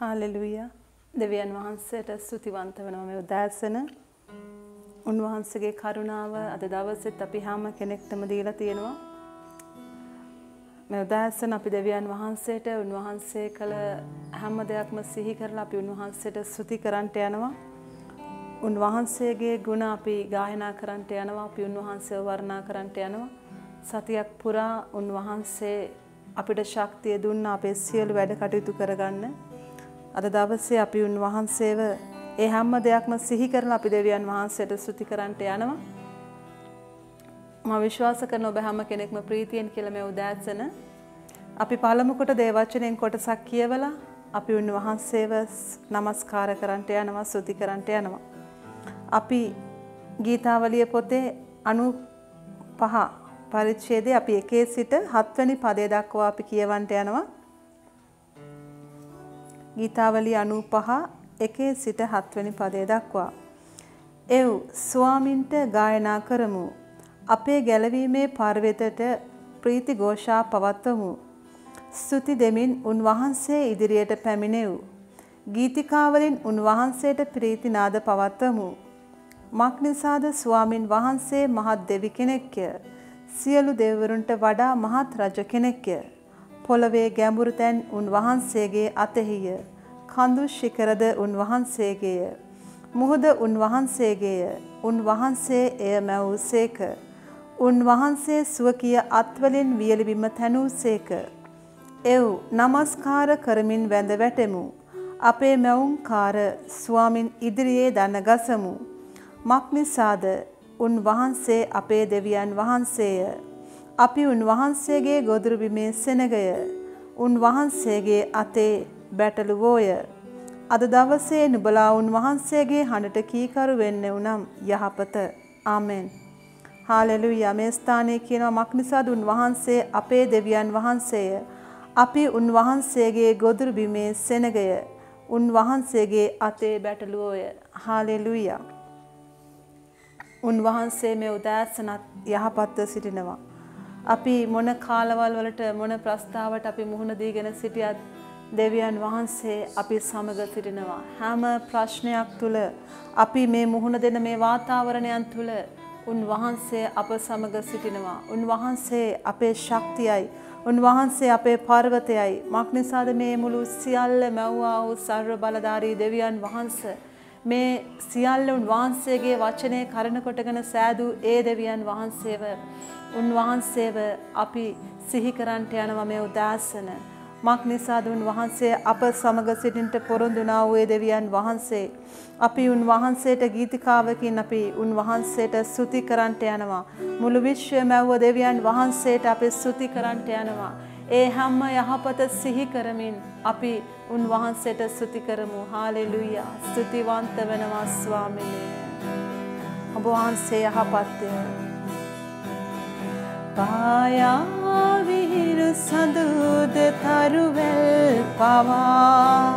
Hallelujah දෙවියන් වහන්සේට ස්තුතිවන්ත වෙනවා මේ උදෑසන. උන්වහන්සේගේ කරුණාව අද දවසෙත් අපි හැම කෙනෙක්ටම දීලා තියෙනවා. මේ උදෑසන අපි දෙවියන් වහන්සේට උන්වහන්සේ කළ හැම දෙයක්ම සිහි කරලා අපි උන්වහන්සේට ස්තුති කරන්නට යනවා. උන්වහන්සේගේ ගුණ අපි ගායනා කරන්නට යනවා අපි උන්වහන්සේව වර්ණනා කරන්නට යනවා. සතියක් පුරා උන්වහන්සේ අපිට ශක්තිය දුන්න අපේ සියලු වැඩ කටයුතු කරගන්න. අද දවසේ අපි උන්වහන්සේව ඒ හැම දෙයක්ම සිහි කරලා අපි දෙවියන් වහන්සේට ස්තුති කරන්නට යනවා. මම විශ්වාස කරන ඔබ හැම කෙනෙක්ම ප්‍රීතියෙන් කියලා මේ උදෑසන අපි පළමු කොට දේ වචනෙන් කොටසක් කියවලා අපි උන්වහන්සේව নমස්කාර කරන්නට යනවා ස්තුති කරන්නට යනවා. අපි ගීතාවලිය පොතේ 95 පරිච්ඡේදයේ අපි 1 සිට 7 වෙනි පදය දක්වා අපි කියවන්නට යනවා. ගීතාවලි 95 එකේ සිට 7 වෙනි පදය දක්වා. එව් ස්වාමින්ට ගායනා කරමු. අපේ ගැලවීමේ පර්වතයට ප්‍රීති ഘോഷා පවත්වමු. ස්තුති දෙමින් උන්වහන්සේ ඉදිරියට පැමිණෙව්. ගීතිකාවලින් උන්වහන්සේට ප්‍රීති නාද පවත්වමු. මක්නිසාද ස්වාමින් වහන්සේ මහත් දෙවි කෙනෙක්ය. සියලු දෙවිවරුන්ට වඩා මහත් රජ කෙනෙක්ය. පොළවේ ගැඹුරු තැන් උන්වහන්සේගේ අතෙහිය. කඳු ශිඛරද උන්වහන්සේගේය. මුහුද උන්වහන්සේගේය. උන්වහන්සේ එය මැවූසේක. උන්වහන්සේ සුවකිය අත්වලින් වියලි බිම තැනූසේක. එව් নমස්කාර කරමින් වැඳ වැටෙමු. අපේ මැවුම්කාර ස්වාමින් ඉදිරියේ දන ගසමු. මක්නිසාද උන්වහන්සේ අපේ දෙවියන් වහන්සේය. අපි උන්වහන්සේගේ ගොදුරු බිමේ සෙනගය උන්වහන්සේගේ අතේ බැටළුවෝය. අද දවසේ නුඹලා උන්වහන්සේගේ හඬට කීකරු වෙන්න උනම් යහපත. ආමෙන්. හාලෙලුයා. මේ ස්ථානයේ කියනවා මක්නිසාද උන්වහන්සේ අපේ දෙවියන් වහන්සේය. අපි උන්වහන්සේගේ ගොදුරු බිමේ සෙනගය. උන්වහන්සේගේ අතේ බැටළුවෝය. හාලෙලුයා. උන්වහන්සේ මේ උදෑසනත් යහපත්ව සිටිනවා. අපි මොන කාලවල් වලට මොන ප්‍රස්තාවට අපි මුහුණ දීගෙන සිටියත් දෙවියන් වහන්සේ අපි සමග සිටිනවා. හැම ප්‍රශ්නයක් තුල අපි මේ මුහුණ දෙන මේ වාතාවරණයන් තුල උන්වහන්සේ අප සමග සිටිනවා. උන්වහන්සේ අපේ ශක්තියයි. උන්වහන්සේ අපේ පර්වතයයි. මක්නිසාද මේ මුළු සියල්ල මැව්වා වූ සර්ව බලධාරී දෙවියන් වහන්සේ. මේ සියල්ල උන්වහන්සේගේ වචනය කරන කොටගෙන සෑදූ ඒ දෙවියන් වහන්සේව උන්වහන්සේව අපි සිහි කරන්නට යනවා මේ උදාසන. මක් නිසාද උන්වහන්සේ අප සමග සිටින්ට පොරොන්දුනා වූ දෙවියන් වහන්සේ. අපි උන්වහන්සේට ගීතිකාවකින් අපි උන්වහන්සේට ස්තුති කරන්නට යනවා. මුළු විශ්වය මැව්ව දෙවියන් වහන්සේට අපි ස්තුති කරන්නට යනවා. ඒ හැම යහපත සිහි කරමින් අපි උන්වහන්සේට ස්තුති කරමු. හාලෙලුයා. ස්තුතිවන්ත වෙනවා ස්වාමිනේ. ඔබ වහන්සේ යහපත්ය. පායා විහිරු සඳුද තරුවැල් පවා.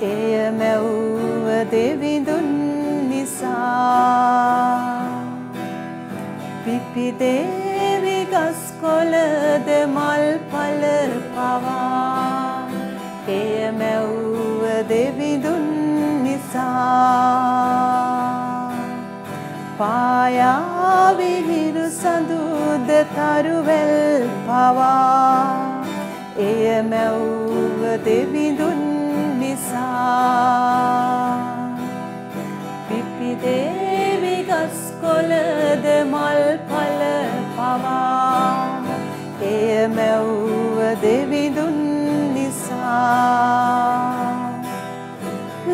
එය මැව්ව දෙවිඳුන් නිසා. පිපි දේවි ගස් කොළද මල් පල පවා. එය මැව්ව දෙවිඳුන් නිසා. පායා විහිරු සඳුද තරුවැල් පවා. එය මැව්ව දෙවිඳුන් නිසා. පිපි දේවි ගස් කොළද මල් පල පවා. එය මැව්ව දෙවිඳුන් නිසා.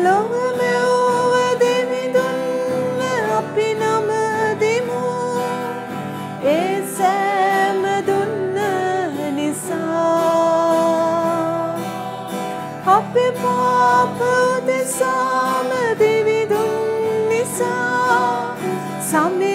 ලොව අපේ පාප උදෙසාම දෙවිඳුන් නිසා සමිඳුන්ව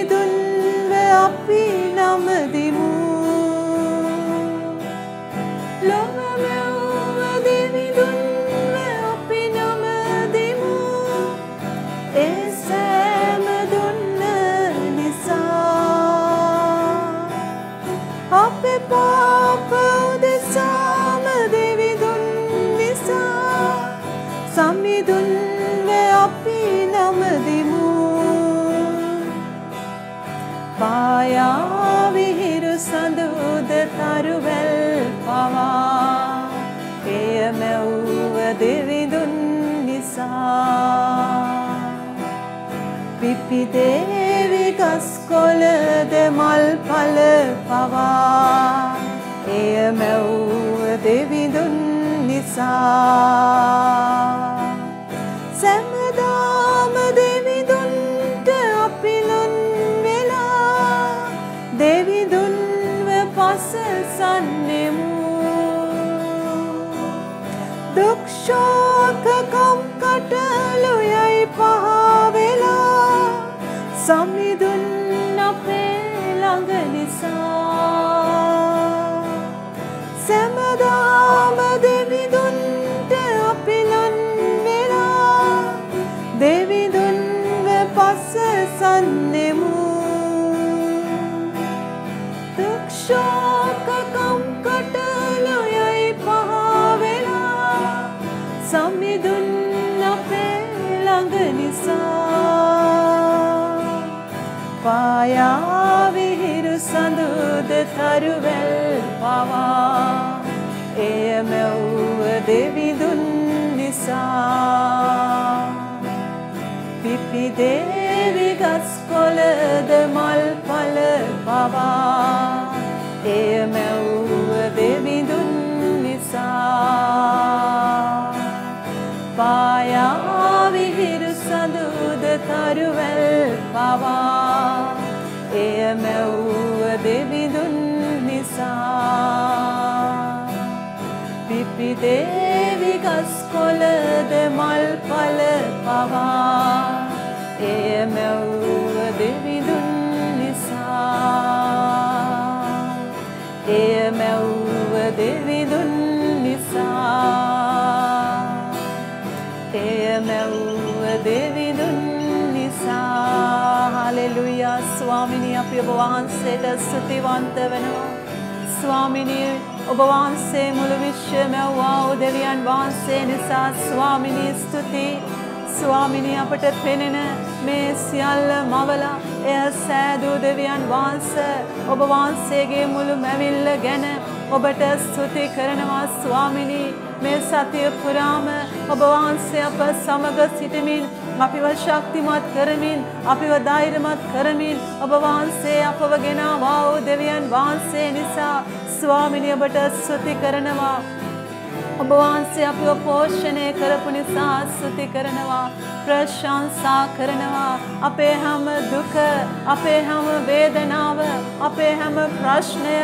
එය මැව්ව දෙවිදුන් නිසා. පිපි දේවි ගස්කොලද මල් පල පවා. එය මැව්ව දෙවිදුන් නිසා. පායා විහිරු සඳුද තරුවැල් පවා. එය මැව්ව දෙවිදුන් නිසා. පිපි දේවි ගස්කොලද මල් පල පවා එය මැව්ව දෙවිදුන් නිසා එය මැව්ව දෙවිදුන් නිසා එය මැව්ව දෙවිදුන් නිසා හලෙලුයා ස්වාමිනී අපි ඔබ වහන්සේට ස්තුතිවන්ත වෙනවා ස්වාමිනී ඔබ වහන්සේ මුළු විශ්වය මැව්වා වූ දෙවියන් වහන්සේ නිසා ස්වාමිනී ස්තුති. ස්වාමිනී අපට පෙනෙන මේ සියල්ල මවලා එය සෑදූ දෙවියන් වහන්සේ ඔබ වහන්සේගේ මුළු මැවිල්ල ගැන ඔබට ස්තුති කරනවා ස්වාමිනී. මේ සතිය පුරාම ඔබ වහන්සේ අප සමග සිටමින් අපිව ශක්තිමත් කරමින් අපිව ධෛර්යමත් කරමින් ඔබ වහන්සේ අපව ගෙනාවා වූ දෙවියන් වහන්සේ නිසා ස්වාමිනිය ඔබට ස්තුති කරනවා. ඔබ වහන්සේ අපිව පෝෂණය කරපු නිසා ස්තුති කරනවා ප්‍රශංසා කරනවා. අපේ හැම දුක අපේ හැම වේදනාව අපේ හැම ප්‍රශ්නය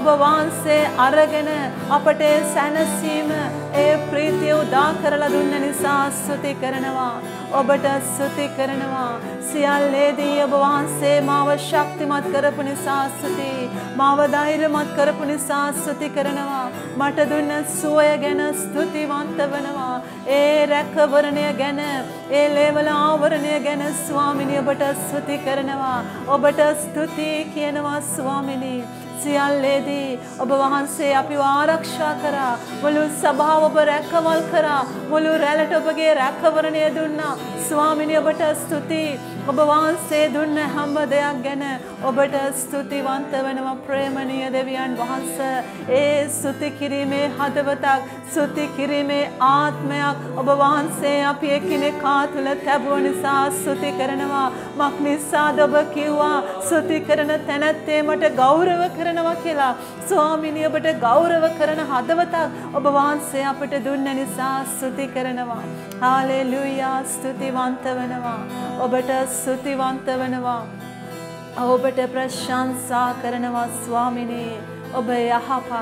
ඔබ වහන්සේ අරගෙන අපට සැනසීම ඒ ප්‍රීතිය උදා කරලා දුන්න නිසා ස්තුති කරනවා. ඔබට ස්තුති කරනවා. සියල්ලේදී ඔබ වහන්සේ මාව ශක්තිමත් කරපු නිසා ස්තුති. මාව ධෛර්යමත් කරපු නිසා ස්තුති කරනවා. මට දුන්න සුවය ගැන ස්තුතිවන්ත වෙනවා. ඒ රැකවරණය ගැන ඒ ලේවල ආවරණය ගැන ස්වාමිනිය ඔබට ස්තුති කරනවා. ඔබට ස්තුති කියනවා ස්වාමිනී. සියල්ලේදී ඔබ වහන්සේ අපිව ආරක්ෂා කරා. මුළු සභාව ඔබ රැකවල් කරා. මුළු රැළට ඔබගේ රැකවරණය දුන්නා. ස්වාමිනී ඔබට ස්තුති ඔබ වහන්සේ දුන්න හැම දෙයක් ගැන ඔබට ස්තුතිවන්ත වෙනවා ප්‍රේමණීය දෙවියන් වහන්සේ. ඒ ස්තුති කිරීමේ හදවතක් ස්තුති කිරීමේ ආත්මයක් ඔබ වහන්සේ අපි එකිනෙකා තුළ තැබුව නිසා ස්තුති කරනවා. මක් නිසාද ඔබ කිව්වා? ස්තුති කරන තැනැත්තේ මට ගෞරව කරනවා කියලා. ස්වාමිනිය ඔබට ගෞරව කරන හදවතක් ඔබ වහන්සේ අපට දුන්න නිසා ස්තුති කරනවා. හාලෙලුයා ස්තුතිවන්ත වෙනවා. ඔබට ස්තුතිවන්ත වෙනවා. ඔබට ප්‍රශංසා කරනවා ස්වාමිනී ඔබ යහපත්.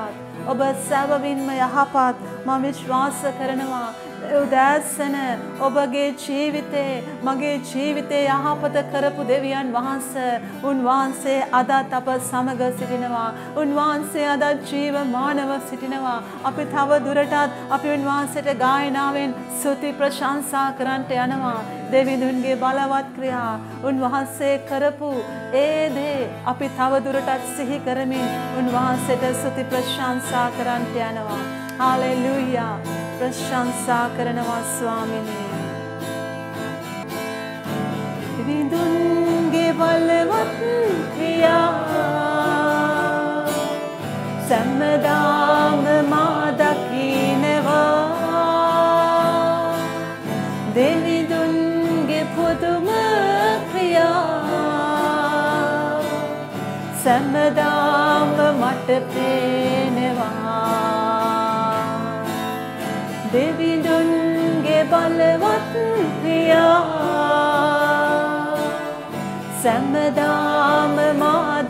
ඔබ සැබවින්ම යහපත්. මම විශ්වාස කරනවා උදෑසන ඔබගේ ජීවිතේ මගේ ජීවිතේ යහපත කරපු දෙවියන් වහන්සේ උන්වහන්සේ අදත් අප සමග සිටිනවා. උන්වහන්සේ අදත් ජීවමානව සිටිනවා. අපි තව දුරටත් අපි උන්වහන්සේට ගායනාවෙන් ස්තුති ප්‍රශංසා කරන්නට යනවා. දෙවිඳුන්ගේ බලවත් ක්‍රියා උන්වහන්සේ කරපු ඒ දේ අපි තව දුරටත් සිහි කරමින් උන්වහන්සේට ස්තුති ප්‍රශංසා කරන්නට යනවා. හාලෙලූයා ප්‍රශංසා කරනවා ස්වාමිනී. දෙවිඳුන්ගේ බලවත් ක්‍රියා සැමදාම මා දකිනවා. දෙවිඳුන්ගේ පුදුම ක්‍රියා සැමදාම මට පේනවා ක්‍රියා සැමදාම මා දකිනවා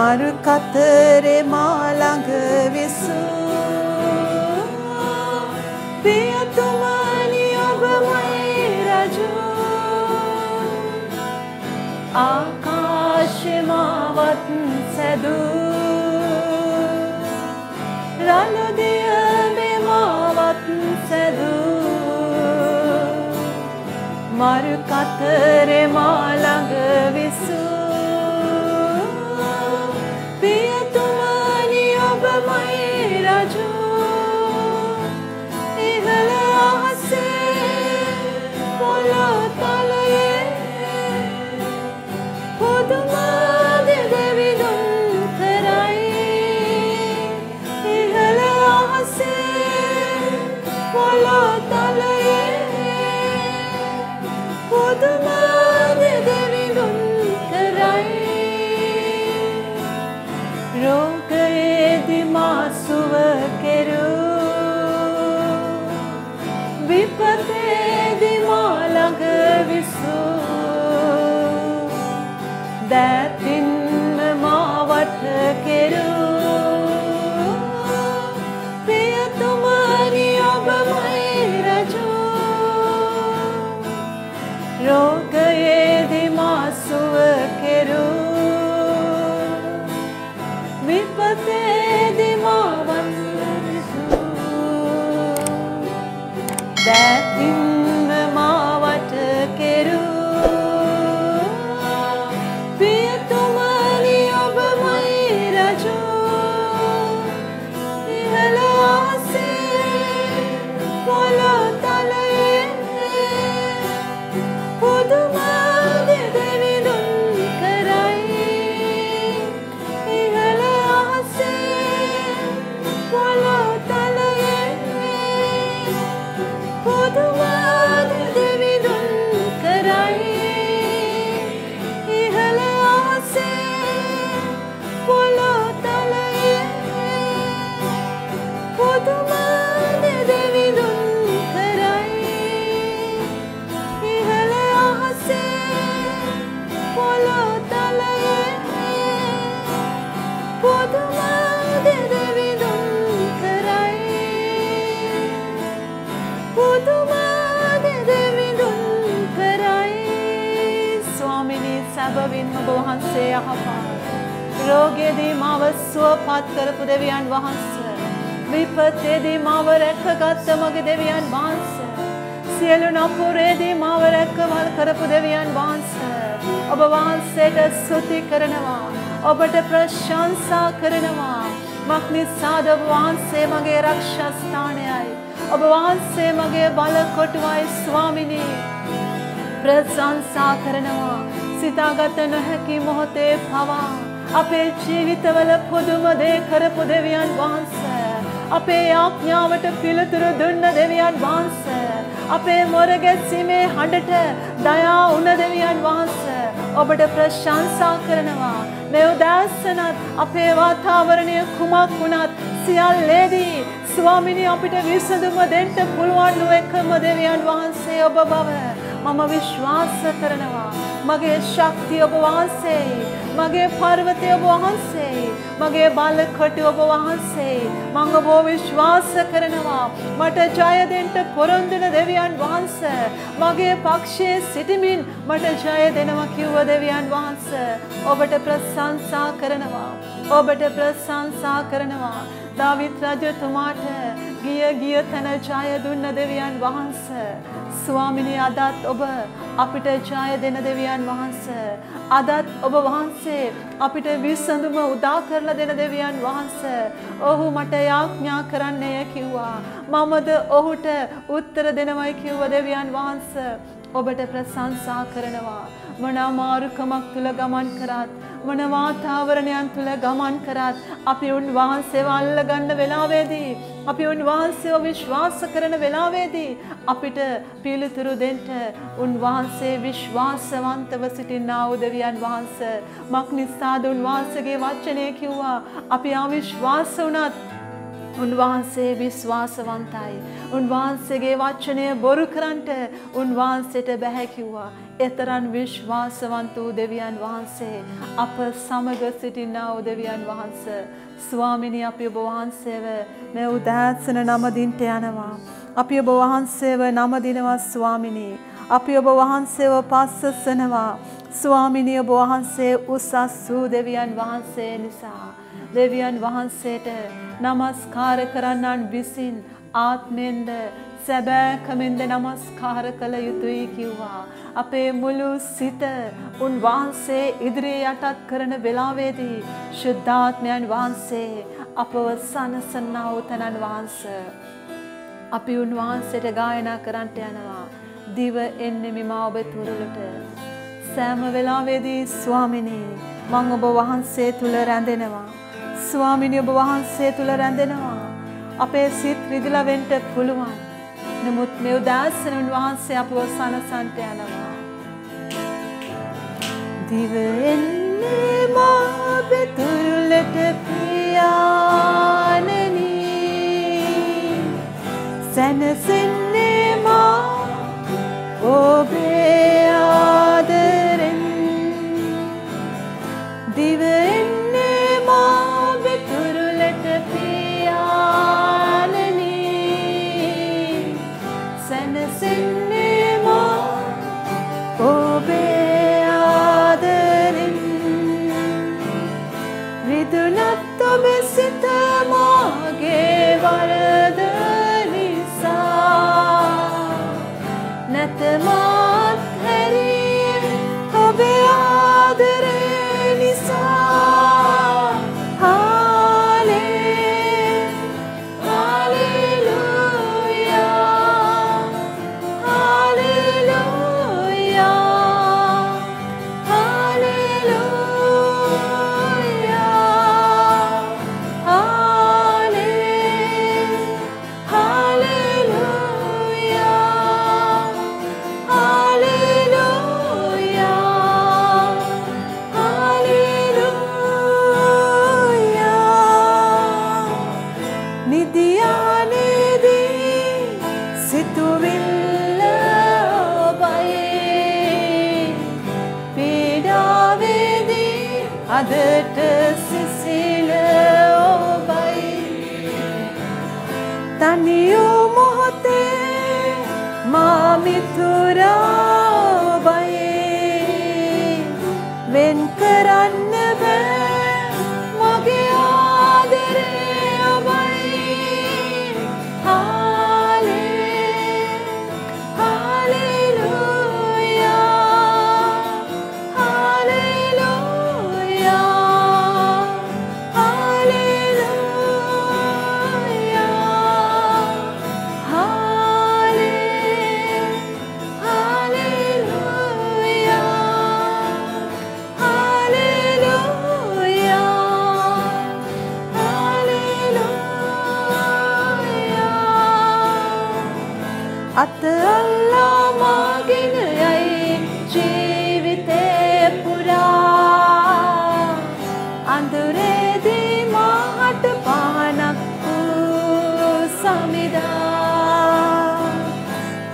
මරු කතරේ මාළඟ විසූ පියතුමානි ඔබමයි රජු. ආකාශමාවත් සැදූ. රළුදිය මෙමාවත් සැදූ. මරු කතරේ මාළඟ විසූ ඔබට ප්‍රශංසා කරනවා. මක්නිසාද ඔබ වහන්සේ මගේ රක්ෂස්ථානයයි. ඔබ වහන්සේ මගේ බලකොටුවයි ස්වාමිනී. ප්‍රශංසා කරනවා. සිතාගත නොහැකි මොහොතේ පවා අපේ ජීවිතවල පුදුම දේ කරපු දෙවියන් වහන්සේ. අපේ ආඥාවට පිළිතුරු දුන්න දෙවියන් වහන්සේ. අපේ මොර ගැස්සීමේ හඬට දයා උන දෙවියන් වහන්සේ. ඔබට ප්‍රශංසා කරනවා. මේ උදෑසනත් අපේ වාතාවරණය කුමක් වුණත් සියල්ලේදී ස්වාමිනී අපිට විසඳුම දෙන්න පුළුවන් එකම දෙවියන් වහන්සේ ඔබ බව මම විශ්වාස කරනවා. මගේ ශක්තිය ඔබ වහන්සේයි මගේ පර්වතය ඔබ වහන්සේයි මගේ බලකොටු ඔබ වහන්සේයි මං ඔබ විශ්වාස කරනවා. මට ජය දෙන්න පොරොන්දුන දෙවියන් වහන්සේ. මගේ පක්ෂයේ සිටමින් මට ජය දෙනවා කිව්ව දෙවියන් වහන්සේ. ඔබට ප්‍රශංසා කරනවා. ඔබට ප්‍රශංසා කරනවා. දාවිත් රජතුමාට ගිය ගිය තැන ජය දුන්න දෙවියන් වහන්ස. ස්වාමිනි අදත් ඔබ අපිට ජය දෙන දෙවියන් වහන්ස. අදත් ඔබ වහන්සේ අපිට විසඳුම උදා කරලා දෙන දෙවියන් වහන්ස. ඔහු මට යාඥා කරන්නය කිව්වා. මමද ඔහුට උත්තර දෙනවයි කිව්ව දෙවියන් වහන්ස. ඔබට ප්‍රශංසා කරනවා. මොන අමාරුකමක් තුළ ගමන් කරත් මොන වාතාවරණයන් තුළ ගමන් කරත් අපි උන්වහන්සේව අල්ලගන්න වෙලාවේදී අපි උන්වහන්සේව විශ්වාස කරන වෙලාවේදී අපිට පිළිතුරු දෙන්න උන්වහන්සේ විශ්වාසවන්තව සිටින්නා වූ දෙවියන් වහන්සේ මක් නිසාද උන්වහන්සේගේ වචනය කිව්වා අපි අවිශ්වාස වුණත් උන්වහන්සේ විශ්වාසවන්තයි. උන්වහන්සේගේ වචනය බොරු කරන්ට උන්වහන්සේට බැහැ කිව්වා. එතරම් විශ්වාසවන්ත වූ දෙවියන් වහන්සේ අප සමග සිටින්නා වූ දෙවියන් වහන්සේ ස්වාමිනී අපි ඔබ වහන්සේව මේ උදෑසන නම දින්ට යනවා. අපි ඔබ වහන්සේව නම දිනවා ස්වාමිනී. අපි ඔබ වහන්සේව පස්සසනවා. ස්වාමිනී ඔබ වහන්සේ උසස් වූ දෙවියන් වහන්සේ නිසා. දෙවියන් වහන්සේට නමස්කාර කරන්නන් විසින් ආත්මෙන්ද සැබෑකමෙන්ද නමස්කාර කළ යුතුයි කිව්වා. අපේ මුළු සිත උන්වහන්සේ ඉදිරියේ යටත් කරන වෙලාවේදී ශුද්ධාත්මයන් වහන්සේ අපව සනසන්නා වූ තනන් වහන්සේ. අපි උන්වහන්සේට ගායනා කරන්නට යනවා. දිව එන්නේ මිමා ඔබ තුරුලට. සෑම වෙලාවේදී ස්වාමිනී මං ඔබ වහන්සේ තුල රැඳෙනවා. ස්වාමිනි ඔබ වහන්සේ තුල රැඳෙනවා. අපේ සිත් රිදිලා වෙන්න පුළුවන්. නමුත් මේ උදාසන උන්වහන්සේ අපව සනසන්ට යනවා. දිව එන්නේ මා බෙතුරුලට පියාණනි සැනසෙන්නේ මා ඔබේ ආදරෙන් දිව Emma.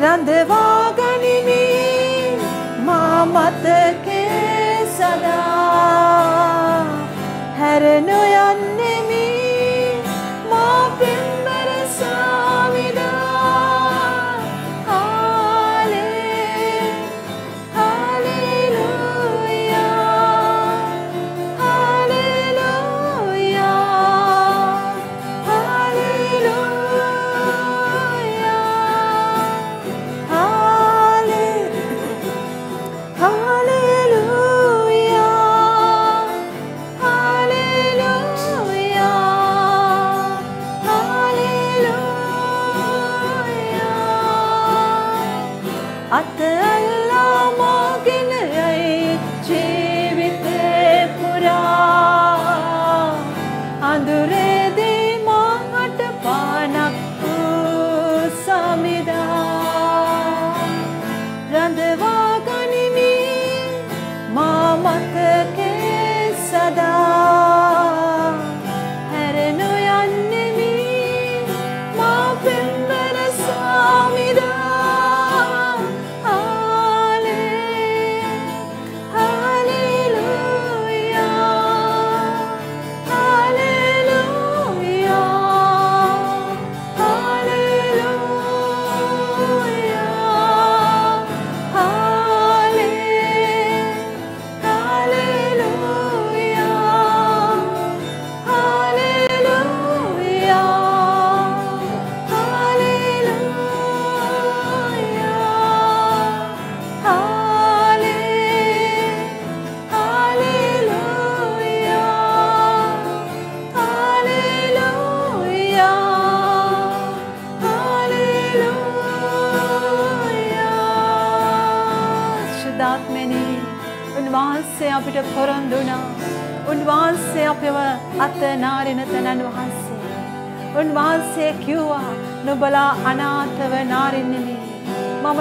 ರಂದೆವಾಗನಿಮಿ ಮಾಮತಕ್ಕೆ ಸದಾ ಹರನುಯನ್ನ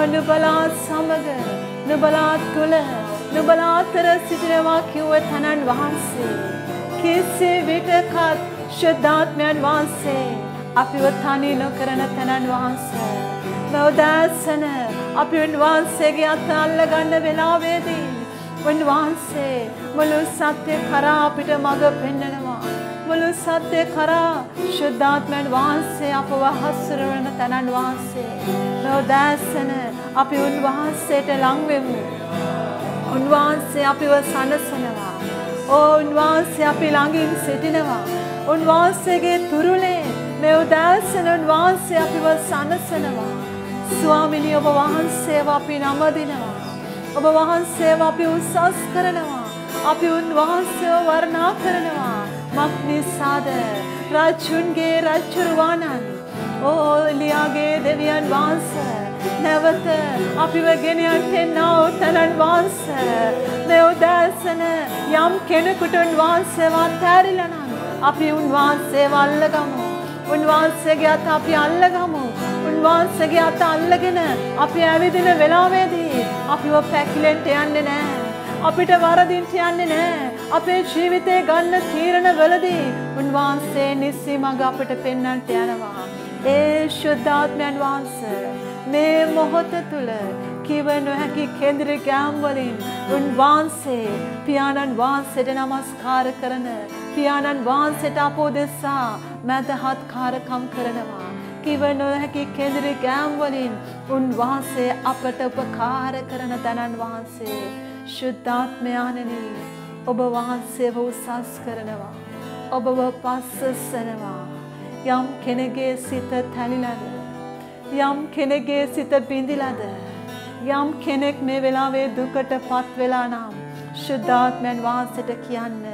මම නුබලා සමග නුබලා තුල නුබලා අතර සිටිනවා කිව්ව තනන් වහන්සේ. කිසි විටකත් ශුද්ධාත්මයන් වහන්සේ අපිව තනි නොකරන තනන් වහන්සේ. නවදාසන අපි උන්වහන්සේගේ අත අල්ලගන්න වෙලාවේදී උන්වහන්සේ මුළු සත්‍ය කරා අපිට මඟ පෙන්නනවා. මුළු සත්‍ය කරා ශුද්ධාත්මයන් වහන්සේ අපව හසුරවන තනන් වහන්සේ. නවදාසන අපි උන්වහන්සේට ලං වෙමු උන්වහන්සේ අපිව සනසනවා. ඕ උන්වහන්සේ අපි ළඟින් සිටිනවා. උන්වහන්සේගේ තුරුලේ මේ උදෑසන උන්වහන්සේ අපිව සනසනවා. ස්වාමිනී ඔබ වහන්සේව අපි නමදිනවා. ඔබ වහන්සේව අපි උසස් කරනවා. අපි උන්වහන්සේව වර්ණා කරනවා. මක් නිසාද රජුන්ගේ රජුරුවාණන් ඕ එලියාගේ දෙවියන් වහන්සේ නැවත අපිව ගෙනයන්ට එන්නා තනන් වහන්සේ. මේ උදෑසන යම් කෙනෙකුට උන්වහන්සේව අත්හැරිලා නම් අපි උන්වහන්සේව අල්ලගමු උන්වහන්සේගේ අත අපි අල්ලගමු. උන්වහන්සේගේ අත අල්ලගෙන අපි ඇවිදින වෙලාවේදී අපිව පැකිලෙන්ට යන්නේ නැහැ අපිට වරදින්ට යන්නේ නැහැ අපේ ජීවිතේ ගන්න තීරණ වලදී උන්වහන්සේ නිස්සි මඟ අපිට පෙන්වන්නට යනවා. ඒ ශුද්ධාත්මයන් වහන්සේ මේ මොහොත තුල කිව නොහැකි කේන්ද්‍ර ගෑම් වලින් උන්වහන්සේ පියාණන් වහන්සේට নমස්කාර කරන පියාණන් වහන්සේට අපෝ දෙසා මැදහත් කාරකම් කරනවා. කිව නොහැකි කේන්ද්‍ර ගෑම් වලින් උන්වහන්සේ අපට උපකාර කරන තනන් වහන්සේ ශුද්ධාත්මයාණනි ඔබ වහන්සේව උසස් කරනවා. ඔබව පස්සසනවා. යම් කෙනෙගේ සිත තැලිලද යම් කෙනෙගේ සිත බිඳිලද? යම් කෙනෙක් මේ වෙලාවේ දුකට පත් වෙලා නම් ශුද්ධාත්මයන් වහන්සේට කියන්න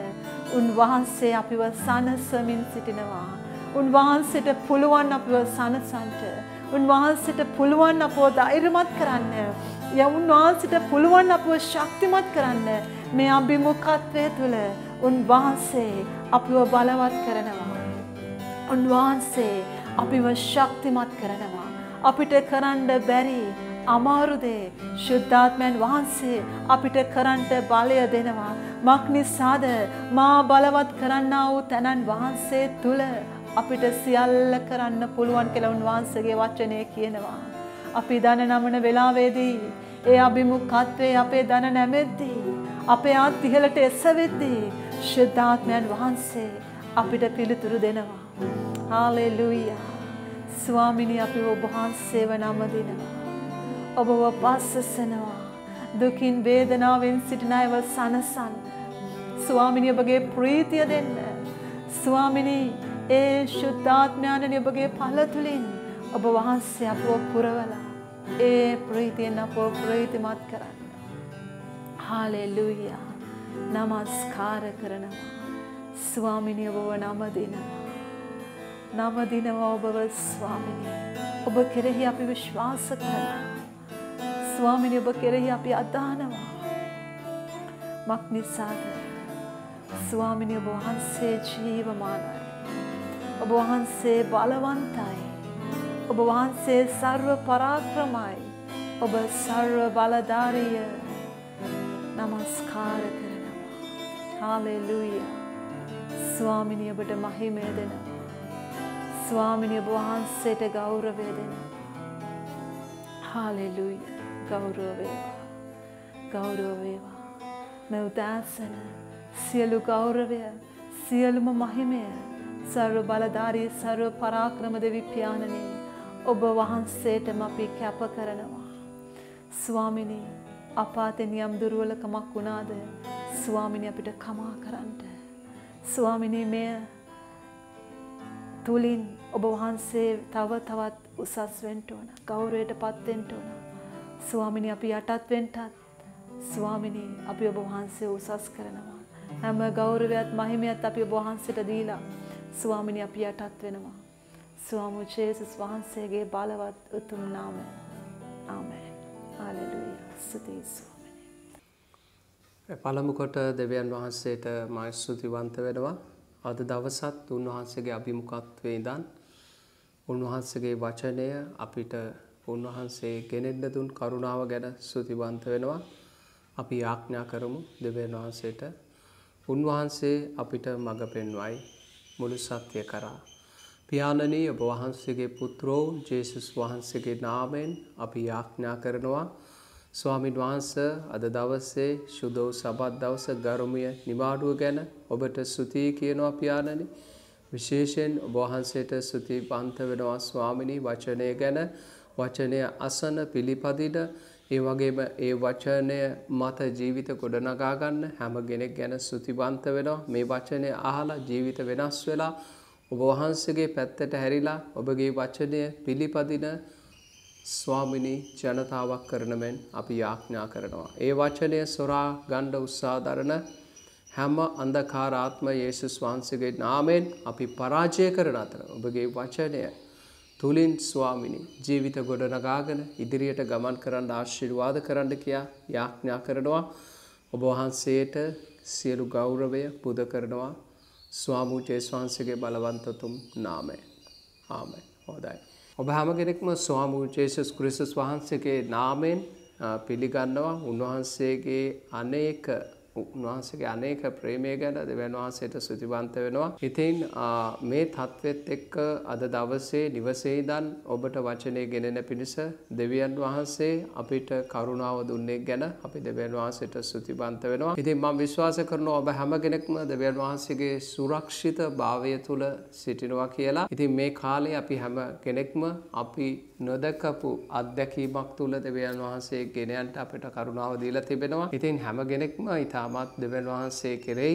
උන්වහන්සේ අපිව සනසමින් සිටිනවා. උන්වහන්සේට පුළුවන් අපිව සනසන්ට. උන්වහන්සේට පුළුවන් අපව ධෛර්යමත් කරන්න. ය උන්වහන්සේට පුළුවන් අපව ශක්තිමත් කරන්න. මේ අභිමුඛත්වය තුළ උන්වහන්සේ අපිව බලවත් කරනවා. උන්වහන්සේ අපිව ශක්තිමත් කරනවා. අපිට කරන්න බැරි අමාරුදේ ශුද්ධාත්මයන් වහන්සේ අපිට කරන්ට බලය දෙනවා. මක් නිසාද මා බලවත් කරන්නා වූ තැනන් වහන්සේ තුළ අපිට සියල්ල කරන්න පුළුවන් කියලා උන්වහන්සේගේ වචනය කියනවා. අපි දන නමන වෙලාවේදී ඒ අභිමුඛත්වයේ අපේ දන නැමෙද්දී අපේ ආත් ඉහළට එසවෙද්දී ශුද්ධාත්මයන් වහන්සේ අපිට පිළිතුරු දෙනවා. හාලෙලූයා. ස්වාමිනී අපි ඔබ වහන්සේව නම දෙනවා. ඔබව පස්සසනවා. දුකින් වේදනාවෙන් සිටින අයව සනසන්න. ස්වාමිනී ඔබගේ ප්‍රීතිය දෙන්න. ස්වාමිනී ඒ ශුද්ධාත්මයන්නි ඔබගේ පළ තුලින් ඔබ වහන්සේ අපව පුරවලා ඒ ප්‍රීතියෙන් අපව ප්‍රීතිමත් කරන්න. හාලෙලූයා. නමස්කාර කරනවා. ස්වාමිනිය ඔබව නම දෙනවා. නම දිනවා ඔබව ස්වාමිනිය. ඔබ කෙරෙහි අපි විශ්වාස කරනවා. ස්වාමිනිය ඔබ කෙරෙහි අපි අදහනවා. මක් නිසාද? ස්වාමිනිය ඔබ වහන්සේ ජීවමානයි. ඔබ වහන්සේ බලවන්තයි. ඔබ වහන්සේ සර්ව පරාක්‍රමයි. ඔබ සර්ව බලධාරිය. නමස්කාර කරනවා. හාලෙලූයා. ස්වාමිනිය ඔබට මහිමය දෙනවා. ස්වාමිනිය ඔබ වහන්සේට ගෞරවය දෙනවා. හාලෙලූයා. ගෞරව වේවා. ගෞරව වේවා. මේ උදාසන සියලු ගෞරවය සියලුම මහිමය සර්ව බලධාරී සර්ව පරාක්‍රම දෙවි පියාණනි ඔබ වහන්සේටම අපි කැප කරනවා. ස්වාමිනී අපාතෙන් යම් දුර්වලකමක් වුණාද ස්වාමිනී අපිට කමා කරන්න. ස්වාමිනී මෙය තුලින් ඔබ වහන්සේ තව තවත් උසස් වෙන්න ඕන. ගෞරවයට පත් වෙන්න ඕන. ස්වාමිනී අපි යටත් වෙන්නත් ස්වාමිනී අපි ඔබ වහන්සේ උසස් කරනවා. හැම ගෞරවයත් මහිමයත් අපි ඔබ වහන්සේට දීලා ස්වාමිනී අපි යටත් වෙනවා. ස්වාමි ජේසුස් වහන්සේගේ බලවත් උතුම් නාමයෙන්. ආමේන්. හාලෙලූයා. ස්තුතියි ස්වාමිනී. පළමු කොට දෙවියන් වහන්සේට මා ස්තුතිවන්ත වෙනවා. අද දවසත් උන්වහන්සේගේ අභිමුඛත්වයේ ඉඳන් උන්වහන්සේගේ වචනය අපිට උන්වහන්සේ ගෙනෙන්න දුන් කරුණාව ගැන ස්තුතිවන්ත වෙනවා. අපි යාඥා කරමු දෙවියන් වහන්සේට. උන්වහන්සේ අපිට මඟ පෙන්වයි මුළු සත්‍ය කරා. පියාණනී ඔබ වහන්සේගේ පුත්‍රෝ ජේසුස් වහන්සේගේ නාමයෙන් අපි යාඥා කරනවා. ස්වාමින් වහන්සේ අද දවසේ සුදෝ සබත් දවස ගරුමිය නිවාඩුව ගැන ඔබට ස්තුතියි කියනවා පියාණනි. විශේෂයෙන් ඔබ වහන්සේට ස්තුති පන්ත වෙනවා ස්වාමිනී වචනය ගැන වචනය අසන පිළිපදින ඒ වගේම ඒ වචනය මත ජීවිත ගොඩනගා ගන්න හැම කෙනෙක් ගැන ස්තුතිවන්ත වෙනවා මේ වචනය අහලා ජීවිත වෙනස් වෙලා ඔබ වහන්සේගේ පැත්තට හැරිලා ඔබගේ වචනය පිළිපදින ස්වාමිනී ජනතාවක් කරන මෙන් අපි යාඥා කරනවා. ඒ වචනය සොරා ගණ්ඩ උත්සා දරන හැම අන්දකාරාත්ම යේසුස් වහන්සේගේ නාමෙන් අපි පරාජය කරන අතර ඔබගේ වචනය තුලින් ස්වාමිනී ජීවිත ගොඩනගාගෙන ඉදිරියට ගමන් කරන්න ආශිර්වාද කරන්න කියා යාඥා කරනවා. ඔබ වහන්සේට සියලු ගෞරවය පුද කරනවා ස්වාමූ ජේස්වහන්සේගේ බලවන්තතුම් නාමය. ආමෙන්. හොඳයි. ඔබ හැම කෙනෙක්ම ස්වාමූ ජේසුස් ක්‍රිස්තුස් වහන්සේගේ නාමයෙන් පිළිගන්නවා. උන්වහන්සේගේ අනේක උන්වහන්සගේ අනේක ප්‍රේමය ගැන දෙවන්වහන්සේට සුතිවන්ත වෙනවා. ඉතින් මේ තත්ත්වෙත් එක්ක අද දවසේ නිවසේදන් ඔබට වචනය ගෙනෙන පිණිස දෙවියන් වහන්සේ අපිට කරුණාව දුන්නේ ගැන අපි දෙවන් වහන්සට සුතිබන්ත වෙනවා. ඉතින් මම විශ්වාස කරනවා ඔබ හැමගෙනෙක්ම දෙවන් වහන්සේගේ සුරක්ෂිත භාවය තුළ සිටිනවා කියලා. ඉතින් මේ කාලේ අපි හැම කෙනෙක්ම අපි නොදකපු අත්දැකීමක් තුළ දෙවියන් වහන්සේ ගෙනයන්ට අපිට කරුණාව දීලා තිබෙනවා. ඉතින් හැමගෙනෙක්ම ඉතා ඊටමත් දෙවියන් වහන්සේ කෙරෙහි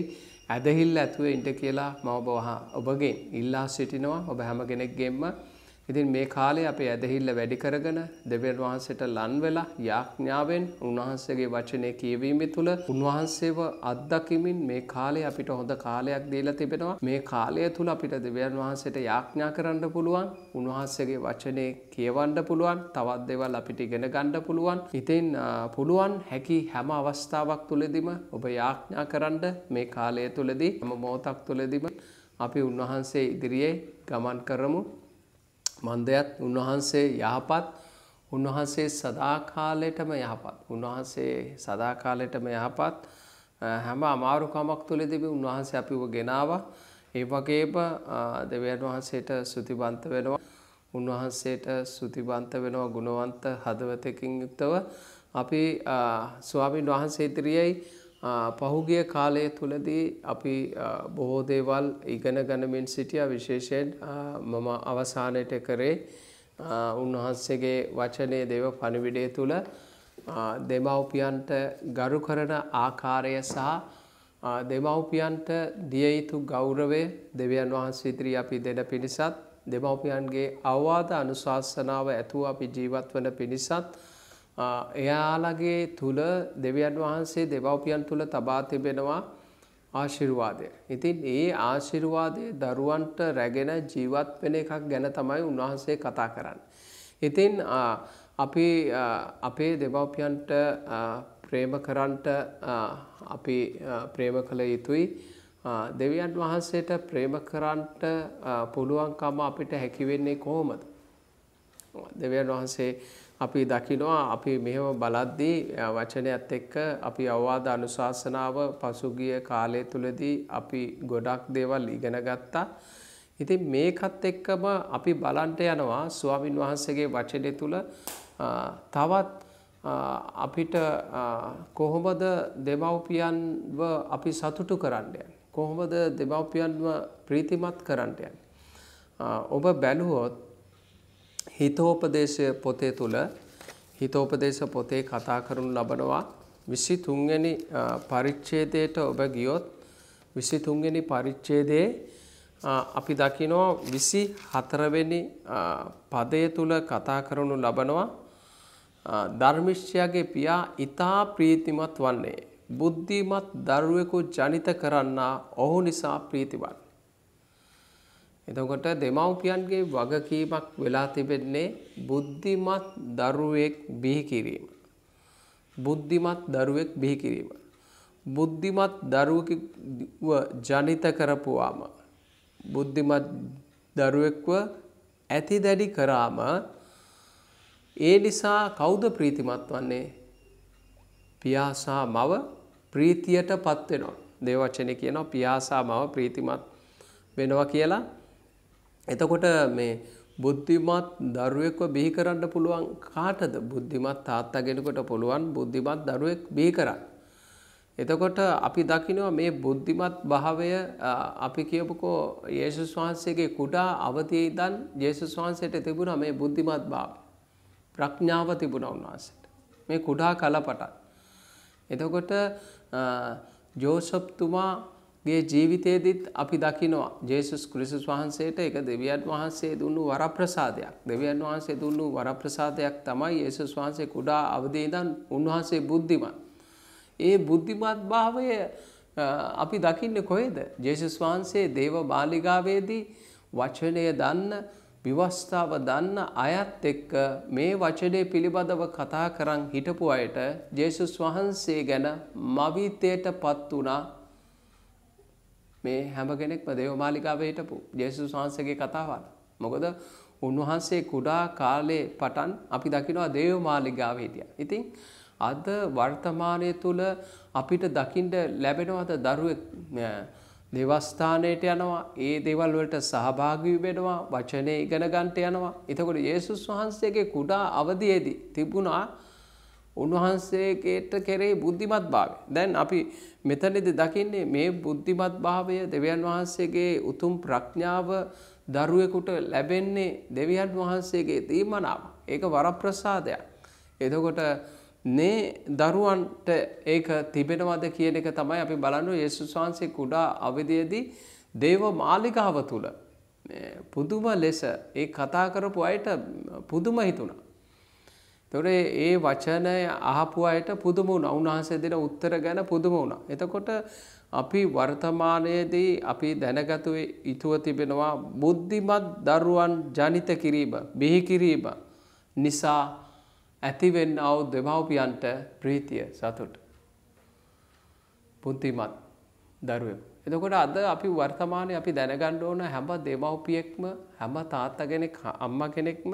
ඇදහිල්ල ඇතුව ඉන්න කියලා මම ඔබ ඔබගෙන් ඉල්ලා සිටිනවා. ඔබ හැම කෙනෙක්ගෙන්ම ඉතින් මේ කාලේ අපේ ඇදහිල්ල වැඩි කරගෙන දෙවියන් වහන්සේට ලන් වෙලා යාඥාවෙන් උන්වහන්සේගේ වචනේ කියවීම තුළ උන්වහන්සේව අත්දකිමින් මේ කාලේ අපිට හොඳ කාලයක් දීලා තිබෙනවා. මේ කාලය තුළ අපිට දෙවියන් වහන්සේට යාඥා කරන්න පුළුවන්. උන්වහන්සේගේ වචනේ කියවන්න පුළුවන්. තවත් දේවල් අපිට ඉගෙන ගන්න පුළුවන්. ඉතින් පුළුවන් හැකි හැම අවස්ථාවක් තුළදීම ඔබ යාඥා කරන්න මේ කාලය තුළදී හැම මොහොතක් තුළදීම අපි උන්වහන්සේ ඉදිරියේ ගමන් කරමු. මන්දයත් උන්වහන්සේ යහපත් උන්වහන්සේ සදාකාලෙටම යහපත් උන්වහන්සේ සදාකාලෙටම යහපත්. හැම අමාරුකමක් තුළෙදිම උන්වහන්සේ අපිව ගෙනාවා. ඒ වගේම දෙවියන් වහන්සේට ස්තුතිවන්ත වෙනවා. උන්වහන්සේට ස්තුතිවන්ත වෙනවා ගුණවන්ත හදවතකින් යුක්තව. අපි ස්වාමීන් වහන්සේ ඉදිරියයි පහුගිය කාලය තුළදී අපි බොහෝ දේවල් ඉගෙන ගනමින් සිටිය. විශේෂයෙන් මම අවසානයට කරේ උන්වහන්සේගේ වචනය දෙව පණිවිඩය තුළ දෙමව්පියන්ට ගරු කරන ආකාරය සහ දෙමව්පියන්ට දිය යුතු ගෞරවය දෙවියන් වහන්සේ ඉදිරි අපි දෙන පිණිසත් දෙමව්පියන්ගේ අවවාද අනුශාසනාව ඇතුව අපි ජීවත් වන පිණිසත් එයාලගේ තුල දෙවියන් වහන්සේ දෙමව්පියන් තුල තබා තිබෙනවා ආශිර්වාදය. ඉතින් ඒ ආශිර්වාදය දරුවන්ට රැගෙන ජීවත් වෙන එකක් ගැන තමයි උන්වහන්සේ කතා කරන්නේ. ඉතින් අපි අපේ දෙමව්පියන්ට ප්‍රේම කරන්නට අපි ප්‍රේම කළ යුතුයි. දෙවියන් වහන්සේට ප්‍රේම කරන්නට පුළුවන්කම අපිට හැකි වෙන්නේ කොහොමද? දෙවියන් වහන්සේ අපි දකිනවා අපි මෙහෙම බලද්දී වචනයත් එක්ක අපි අවවාද අනුශාසනාව පසුගිය කාලය තුලදී අපි ගොඩක් දේවල් ඉගෙන ගත්තා. ඉතින් මේකත් එක්කම අපි බලන්ට යනවා ස්වාමින් වහන්සේගේ වචනේ තුල තවත් අපිට කොහොමද දෙමව්පියන්ව අපි සතුටු කරන්නේ කොහොමද දෙමව්පියන්ව ප්‍රීතිමත් කරන්නේ ඔබ බැලුවොත් හිතෝපදේශය පොතේ තුල හිතෝපදේශ පොතේ කතා කරනු ලබනවා. 23 වෙනි පරිච්ඡේදයට ඔබ ගියොත් 23 වෙනි පරිච්ඡේදයේ අපි දකිනවා 24 වෙනි පදය තුල කතා කරනු ලබනවා. ධර්මිෂ්‍යයාගේ පියා ඊතා ප්‍රීතිමත් වන්නේ. බුද්ධිමත් දරුවෙකු ජනිත කරන්නා ඔහු නිසා ප්‍රීතිමත් එතකොට දෙමව්පියන්ගේ වගකීමක් වෙලා තිබෙන්නේ බුද්ධිමත් දරුවෙක් බිහි කිරීම. බුද්ධිමත් දරුවෙක් බිහි කිරීම. බුද්ධිමත් දරුවෙකුව ජනිත කරපුවාම බුද්ධිමත් දරුවෙක්ව ඇති දැඩි කරාම ඒ නිසා කවුද ප්‍රීතිමත් වන්නේ පියාසා මව ප්‍රීතියට පත් වෙනවා. දේවචනේ කියනවා පියාසා මව ප්‍රීතිමත් වෙනවා කියලා එතකොට මේ බුද්ධිමත් දරුවෙක්ව බිහි කරන්න පුළුවන් කාටද බුද්ධිමත් තාත්තා කෙනෙකුට පුළුවන් බුද්ධිමත් දරුවෙක් බිහි කරන්න. එතකොට අපි දකිනවා මේ බුද්ධිමත් භාවය අපි කියපුකෝ යේසුස් වහන්සේගේ කුඩා අවතියේ ඉඳන් යේසුස් වහන්සේට තිබුණා මේ බුද්ධිමත් භාවය. ප්‍රඥාව තිබුණා උන්වහන්සේට. මේ කුඩා කලපටන්. එතකොට ජෝසප්තුමා ගේ ජීවිතයේදීත් අපි දකිනවා ජේසුස් ක්‍රිස්තුස් වහන්සේට ඒක දෙවියන් වහන්සේ දුන්නු වරප්‍රසාදයක්. දෙවියන් වහන්සේ දුන්නු වරප්‍රසාදයක් තමයි යේසුස් වහන්සේ කුඩා අවදියේ ඉඳන් උන්වහන්සේ බුද්ධිමත්. ඒ බුද්ධිමත් භාවය අපි දකින්නේ කොහෙද? ජේසුස් වහන්සේ දේව මාලිගාවේදී වචනය දන්න විවස්ථාව දන්න අයත් එක්ක මේ වචනය පිළිබඳව කතා කරන් හිටපු අයට ජේසුස් වහන්සේ ගැන මවිතයට පත් වුණා මේ හැම කෙනෙක්ම දේවමාලිකාවේ හිටපු ජේසුස් වහන්සේගේ කතාවල්. මොකද උන්වහන්සේ කුඩා කාලේ පටන් අපි දකිනවා දේවමාලිගාවේ හිටියා. ඉතින් අද වර්තමානය තුල අපිට දකින්න ලැබෙනවද දරුවෙක් දේවස්ථානයට යනවා ඒ දේවල් වලට සහභාගී වෙනවා වචනේ ඉගෙන ගන්නට යනවා. එතකොට යේසුස් වහන්සේගේ කුඩා අවදියේදී තිබුණා උන්වහන්සේගේට කෙරේ බුද්ධිමත් භාවය. දැන් අපි මෙතනදි දකින්නේ මේ බුද්ධිමත් භාවය දෙවියන් වහන්සේගේ උතුම් ප්‍රඥාව දරුවෙකුට ලැබෙන්නේ දෙවියන් වහන්සේගේ තීමනාව. ඒක වරප්‍රසාදයක්. එතකොට මේ දරුවන්ට ඒක තිබෙනවද කියන එක තමයි අපි බලන්නේ යේසුස් වහන්සේ කුඩා අවදියේදී දේව මාලිගාව තුල පුදුම ලෙස ඒ කතා කරපු අයට පුදුම හිතුණා. තොර ඒ වචනය අහපු අයට පුදුම වුණා. උන්වහන්සේ දෙන උත්තර ගැන පුදුම වුණා. එතකොට අපි වර්තමානයේදී අපි දැනගත යුතුව තිබෙනවා බුද්ධිමත් දරුවන් ජනිත කිරීම, බිහි කිරීම නිසා ඇතිවෙන්නා වූ දෙමව්පියන්ට ප්‍රීතිය සතුට. බුද්ධිමත් දරුවෙක්. එතකොට අද අපි වර්තමානයේ අපි දැනගන්න ඕන හැම දෙමව්පියෙක්ම හැම තාත්තා කෙනෙක් අම්මා කෙනෙක්ම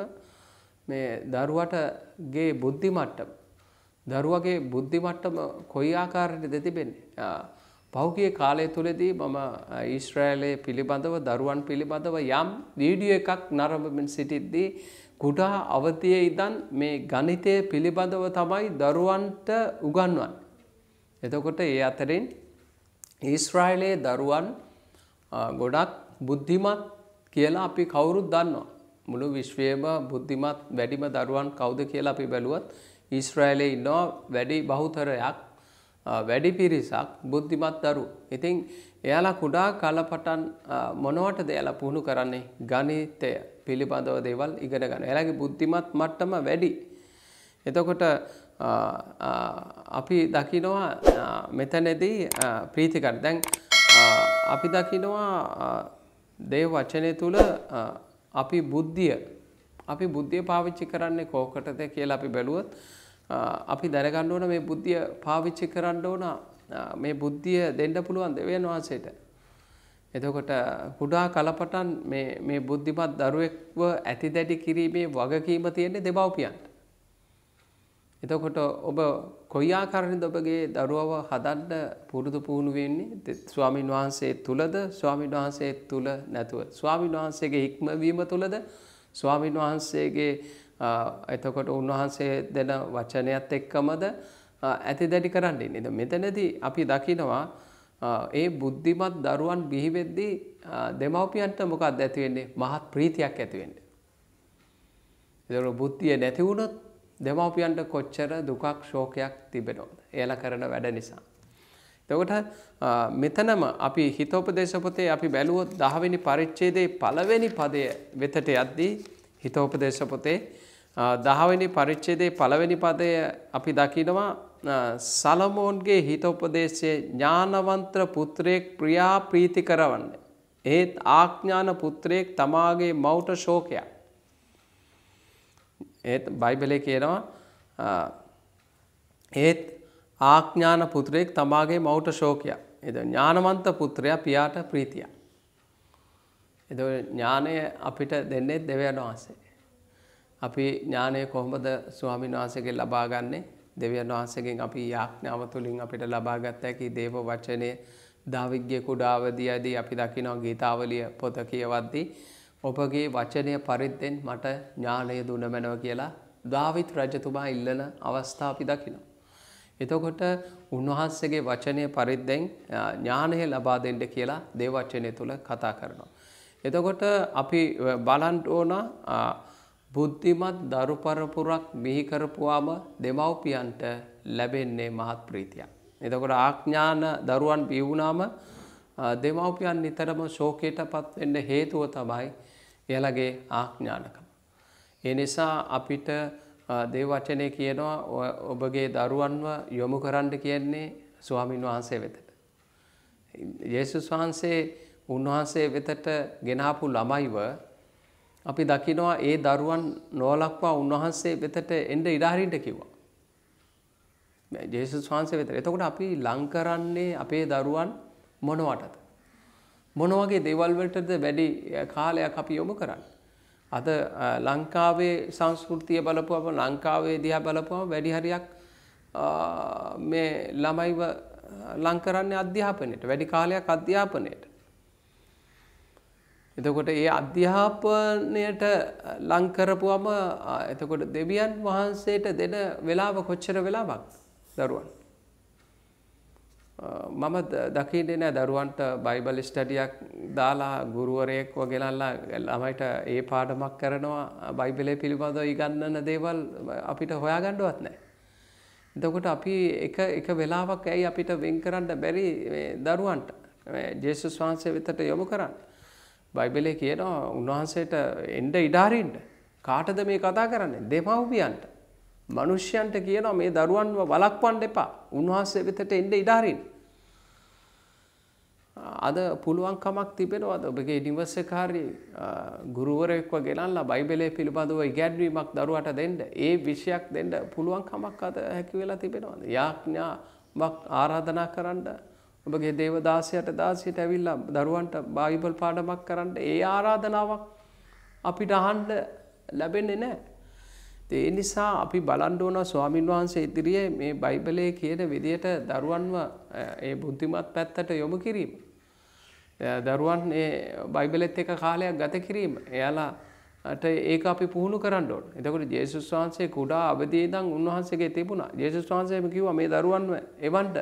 මේ දරුවටගේ බුද්ධි මට්ටම දරුවගේ බුද්ධි මට්ටම කොයි ආකාරයටද තිබෙන්නේ පහුගිය කාලය තුලදී මම ඊශ්‍රායලයේ පිළිබඳව දරුවන් පිළිබඳව යම් වීඩියෝ එකක් නරඹමින් සිටිද්දී කුඩා අවතියේ ඉදන් මේ ගණිතය පිළිබඳව තමයි දරුවන්ට උගන්වන්න. එතකොට ඒ අතරින් ඊස්රායිලයේ දරුවන් ගොඩක් බුද්ධිමත් කියලා අපි කවුරුත් දන්නවා. මුළු විශ්වයම බුද්ධිමත් වැඩිම දරුවන් කවුද කියලා අපි බැලුවත් ඊස්රායිලයේ ඉන්නවා වැඩි බහුතරයක් වැඩි පිරිසක් බුද්ධිමත් දරු. ඉතින් එයාලා කුඩා කලපටන් මොනවටද එයාලා පුහුණු කරන්නේ ගණිතය පිළිබඳව දේවල් ඉගෙන ගන්න. එයාලගේ බුද්ධිමත් මට්ටම වැඩි. එතකොට අපි දකිනවා මෙතනදී ප්‍රීතිකර. දැන් අපි දකිනවා දේව වචනය තුළ අපි බුද්ධිය අපි බුද්ධිය පාවිච්චි කරන්නේ කෝකටද කියලා අපි බැලුවොත් අපි දැනගන්න ඕන මේ බුද්ධිය පාවිච්චි කරන්න ඕන මේ බුද්ධිය දෙන්න පුළුවන් දෙවියන් වහන්සේට. එතකොට කුඩා කලපටන් මේ බුද්ධිමත් දරුවෙක්ව ඇති දැඩි කිරීමේ වගකීම තියෙන්නේ දෙමව්පියන්ට. එතකොට ඔබ කොයි ආකාරයෙන්ද ඔබගේ දරුවව හදන්න පුරුදු පුහුණු වෙන්නේ? ස්වාමින් වහන්සේ තුලද? ස්වාමින් වහන්සේ තුල නැතුව. ස්වාමින් වහන්සේගේ හික්මවීම තුලද? ස්වාමින් වහන්සේගේ එතකොට උන්වහන්සේ දෙන වචනයත් එක්කමද? ඇති දැඩි කරන්නේ නේද? මෙතනදී අපි දකිනවා ඒ බුද්ධිමත් දරුවන් බිහි වෙද්දී දෙමව්පියන්ට මොකක්ද ඇති වෙන්නේ? මහත් ප්‍රීතියක් ඇති වෙන්නේ. ඒතර බුද්ධිය නැති වුණොත් දෙමව්පියන්ට කොච්චර දුකක් ශෝකයක් තිබෙනවද? එයාලා කරන වැඩ නිසා. එතකොට මෙතනම අපි හිතෝපදේශ පොතේ අපි බැලුවොත් 10 වෙනි පරිච්ඡේදයේ පළවෙනි පදය වෙතට යද්දී හිතෝපදේශ පොතේ 10 වෙනි පරිච්ඡේදයේ පළවෙනි පදය අපි දකිනවා සලමෝන්ගේ හිතෝපදේශයේ ඥානවන්ත පුත්‍රයෙක් ප්‍රියා ප්‍රීති කරවන්නේ. ඒත් ආඥාන පුත්‍රයෙක් තමාගේ මවුට ශෝකයක්. ඒත් බයිබලේ කියනවා ඒත් ආඥාන පුත්‍රයෙක් තමාගේ මවුට ශෝකයක්. එද ඥානවන්ත පුත්‍රයා පියාට ප්‍රීතියක්. එද ඥානය අපිට දෙන්නේ දෙවියන් වහන්සේ. අපි ඥානය කොහොමද ස්වාමීන් වහන්සේගෙන් ලබා ගන්නේ? දෙවියන් වහන්සේගෙන් අපි යාඥාව තුළින් අපිට ලබා ගත හැකි දේව වචනය දාවිග්ගේ කුඩාවදියේදී අපි දකිනවා ගීතාවලිය පොත කියවද්දී ඔබගේ වචනය පරිද්දෙන් මට ඥානය දුන මැනව කියලා දාවිත් රජතුමා ඉල්ලන අවස්ථා අපි දකිනවා. එතකොට උන්වහන්සේගේ වචනය පරිද්දෙන් ඥානය ලබා දෙන්න කියලා දේවචනය තුළ කතා කරනවා. එතකොට අපි බලන්න ඕන බුද්ධිමත් දරු පරපුරක් බිහි කරපුවාම දෙමව්පියන්ට ලැබෙන්නේ මහත් ප්‍රීතියක්. එතකොට ආඥාන දරුවන් බිහි වුණාම දෙමව්පියන් නිතරම ශෝකයටපත් වෙන්න හේතුව තමයි එයාලගේ ආඥානකම. ඒ නිසා අපිට දේව වචනේ කියනවා ඔබගේ දරුවන්ව යොමු කරන්න කියන්නේ ස්වාමින් වහන්සේ වෙතට. යේසුස් වහන්සේ උන්වහන්සේ වෙතට ගෙනාපු ළමයිව අපි දකිනවා ඒ දරුවන් නොලක්වා උන්වහන්සේ වෙතට එන්ඩ ඉඩාහරින්ට කිව්වා. ජේසුස් වහන්සේ වෙතට එතකොට අපි ලංකරන්නේ අපේ දරුවන් මොනවටද. මොනවගේ දෙවල්වලටද වැඩි කාලයක් අපි යොමු කරන්න. අද ලංකාවේ සංස්කෘතිය බලපුවම ලංකාවේ දිහා බලපුවම වැඩිහරියක් මේ ළමයිව ලංකරන්නේ අධ්‍යාපනයට වැඩි කාලයක් අධ්‍යාපනයට. එතකොට ඒ අධ්‍යාපනයට ලංකරපුවම එතකොට දෙවියන් වහන්සේට දෙන වෙලාව කොච්චර වෙලාවක් දරුවන්. මම දකින්නේ නෑ දරුවන්ට බයිබල් ස්ටඩියක් දාලා ගුරුවරයෙක්ව ගෙනල්ලා ළමයිට ඒ පාඩමක් කරනවා බයිබලේ පිළිබඳව ඉගන්නන දේවල් අපිට හොයාගන්නවත් නෑ. එතකොට අපි එක එක වෙලාවක් ඇයි අපිට වෙන් කරන්න බැරි දරුවන්ට ජේසුස් වහන්සේ වෙතට යොමු කරන්න. බයිබලේ කියනවා උන්වහන්සේට එන්ඩ ඉඩාරින්ට කාටද මේ කතා කරන්නේ දෙමව්පියන්ට. මනුෂ්‍යයන්ට කියනවා මේ දරුවන්ව වලක්වන්න එපා උන්වහන්සේ වෙතට එන්ඩ ඉඩාරින්. අද පුළුවන්කමක් තිබෙනවද ඔබගේ නිවස්සකාරී ගුරුවරෙක්ව ගෙනල්ලා බයිබලේ පිළිබඳව ඉගැන්වීමක් දරුවට දෙන්න ඒ විෂයක් දෙන්න පුළුවන්කමක් අද හැකි වෙලා තිබෙනවද යාඥාවක් ආරාධනා කරන්න ඔබගේ දේවදාසයට දාසියට ඇවිල්ලා දරුවන්ට බයිබල් පාඩමක් කරන්න ඒ ආරාධනාවක් අපිට අහන්ඩ ලැබෙන්නේ නෑ. ඒ නිසා අපි බලන්න ඕන ස්වාමින් වහන්සේ ඉදිරියේ මේ බයිබලයේ කියන විදියට දරුවන්ව ඒ බුද්ධිමත් පැත්තට යොමු කිරීම. දරුවන් ඒ බයිබලෙත් එක කාලයක් ගත කිරීම. එයාලා අට ඒක අපි පුහුණු කරන්න ඕන. එතකොට ජේසුස් වහන්සේ කුඩා අවදී ඉඳන් උන්වහන්සේගේ තිබුණා. ජේසුස් වහන්සේම කිව්වා මේ දරුවන්ව එවන්න.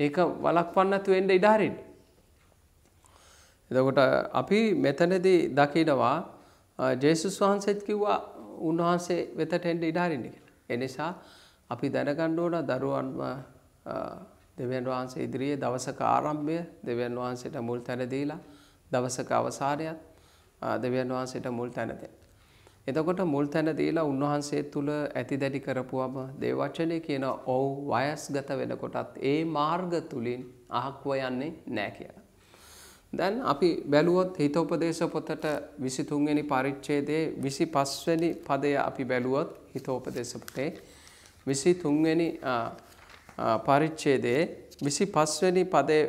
ඒක වළක්වන්න නැතුව එන්න ඉඩ හරින්න. එතකොට අපි මෙතනදී දකිනවා ජේසුස් වහන්සේත් කිව්වා උන්වහන්සේ වෙතට එන්න ඉඩ හරින්න කියලා. ඒ නිසා අපි දැනගන්න ඕන දරුවන්ව දෙවියන් වහන්සේ ඉදිරියේ දවසක ආරම්භය දෙවියන් වහන්සේට මුල් තැන දීලා දවසක අවසානයත් දෙවියන් වහන්සේට මුල් තැන දෙන්න. එතකොට මුල් තැන දීලා උන්වහන්සේ තුල ඇති දැඩි කරපුවම දේව වචනේ කියන ඔව් වයස්ගත වෙනකොටත් ඒ මාර්ග තුලින් අහක්ව යන්නේ නැහැ කියලා. දැන් අපි බැලුවොත් හිතෝපදේශ පොතට 23 වෙනි පරිච්ඡේදයේ 25 වෙනි පදය අපි බැලුවොත් හිතෝපදේශ පොතේ 23 වෙනි පරිච්ඡේදයේ 25 වෙනි පදයේ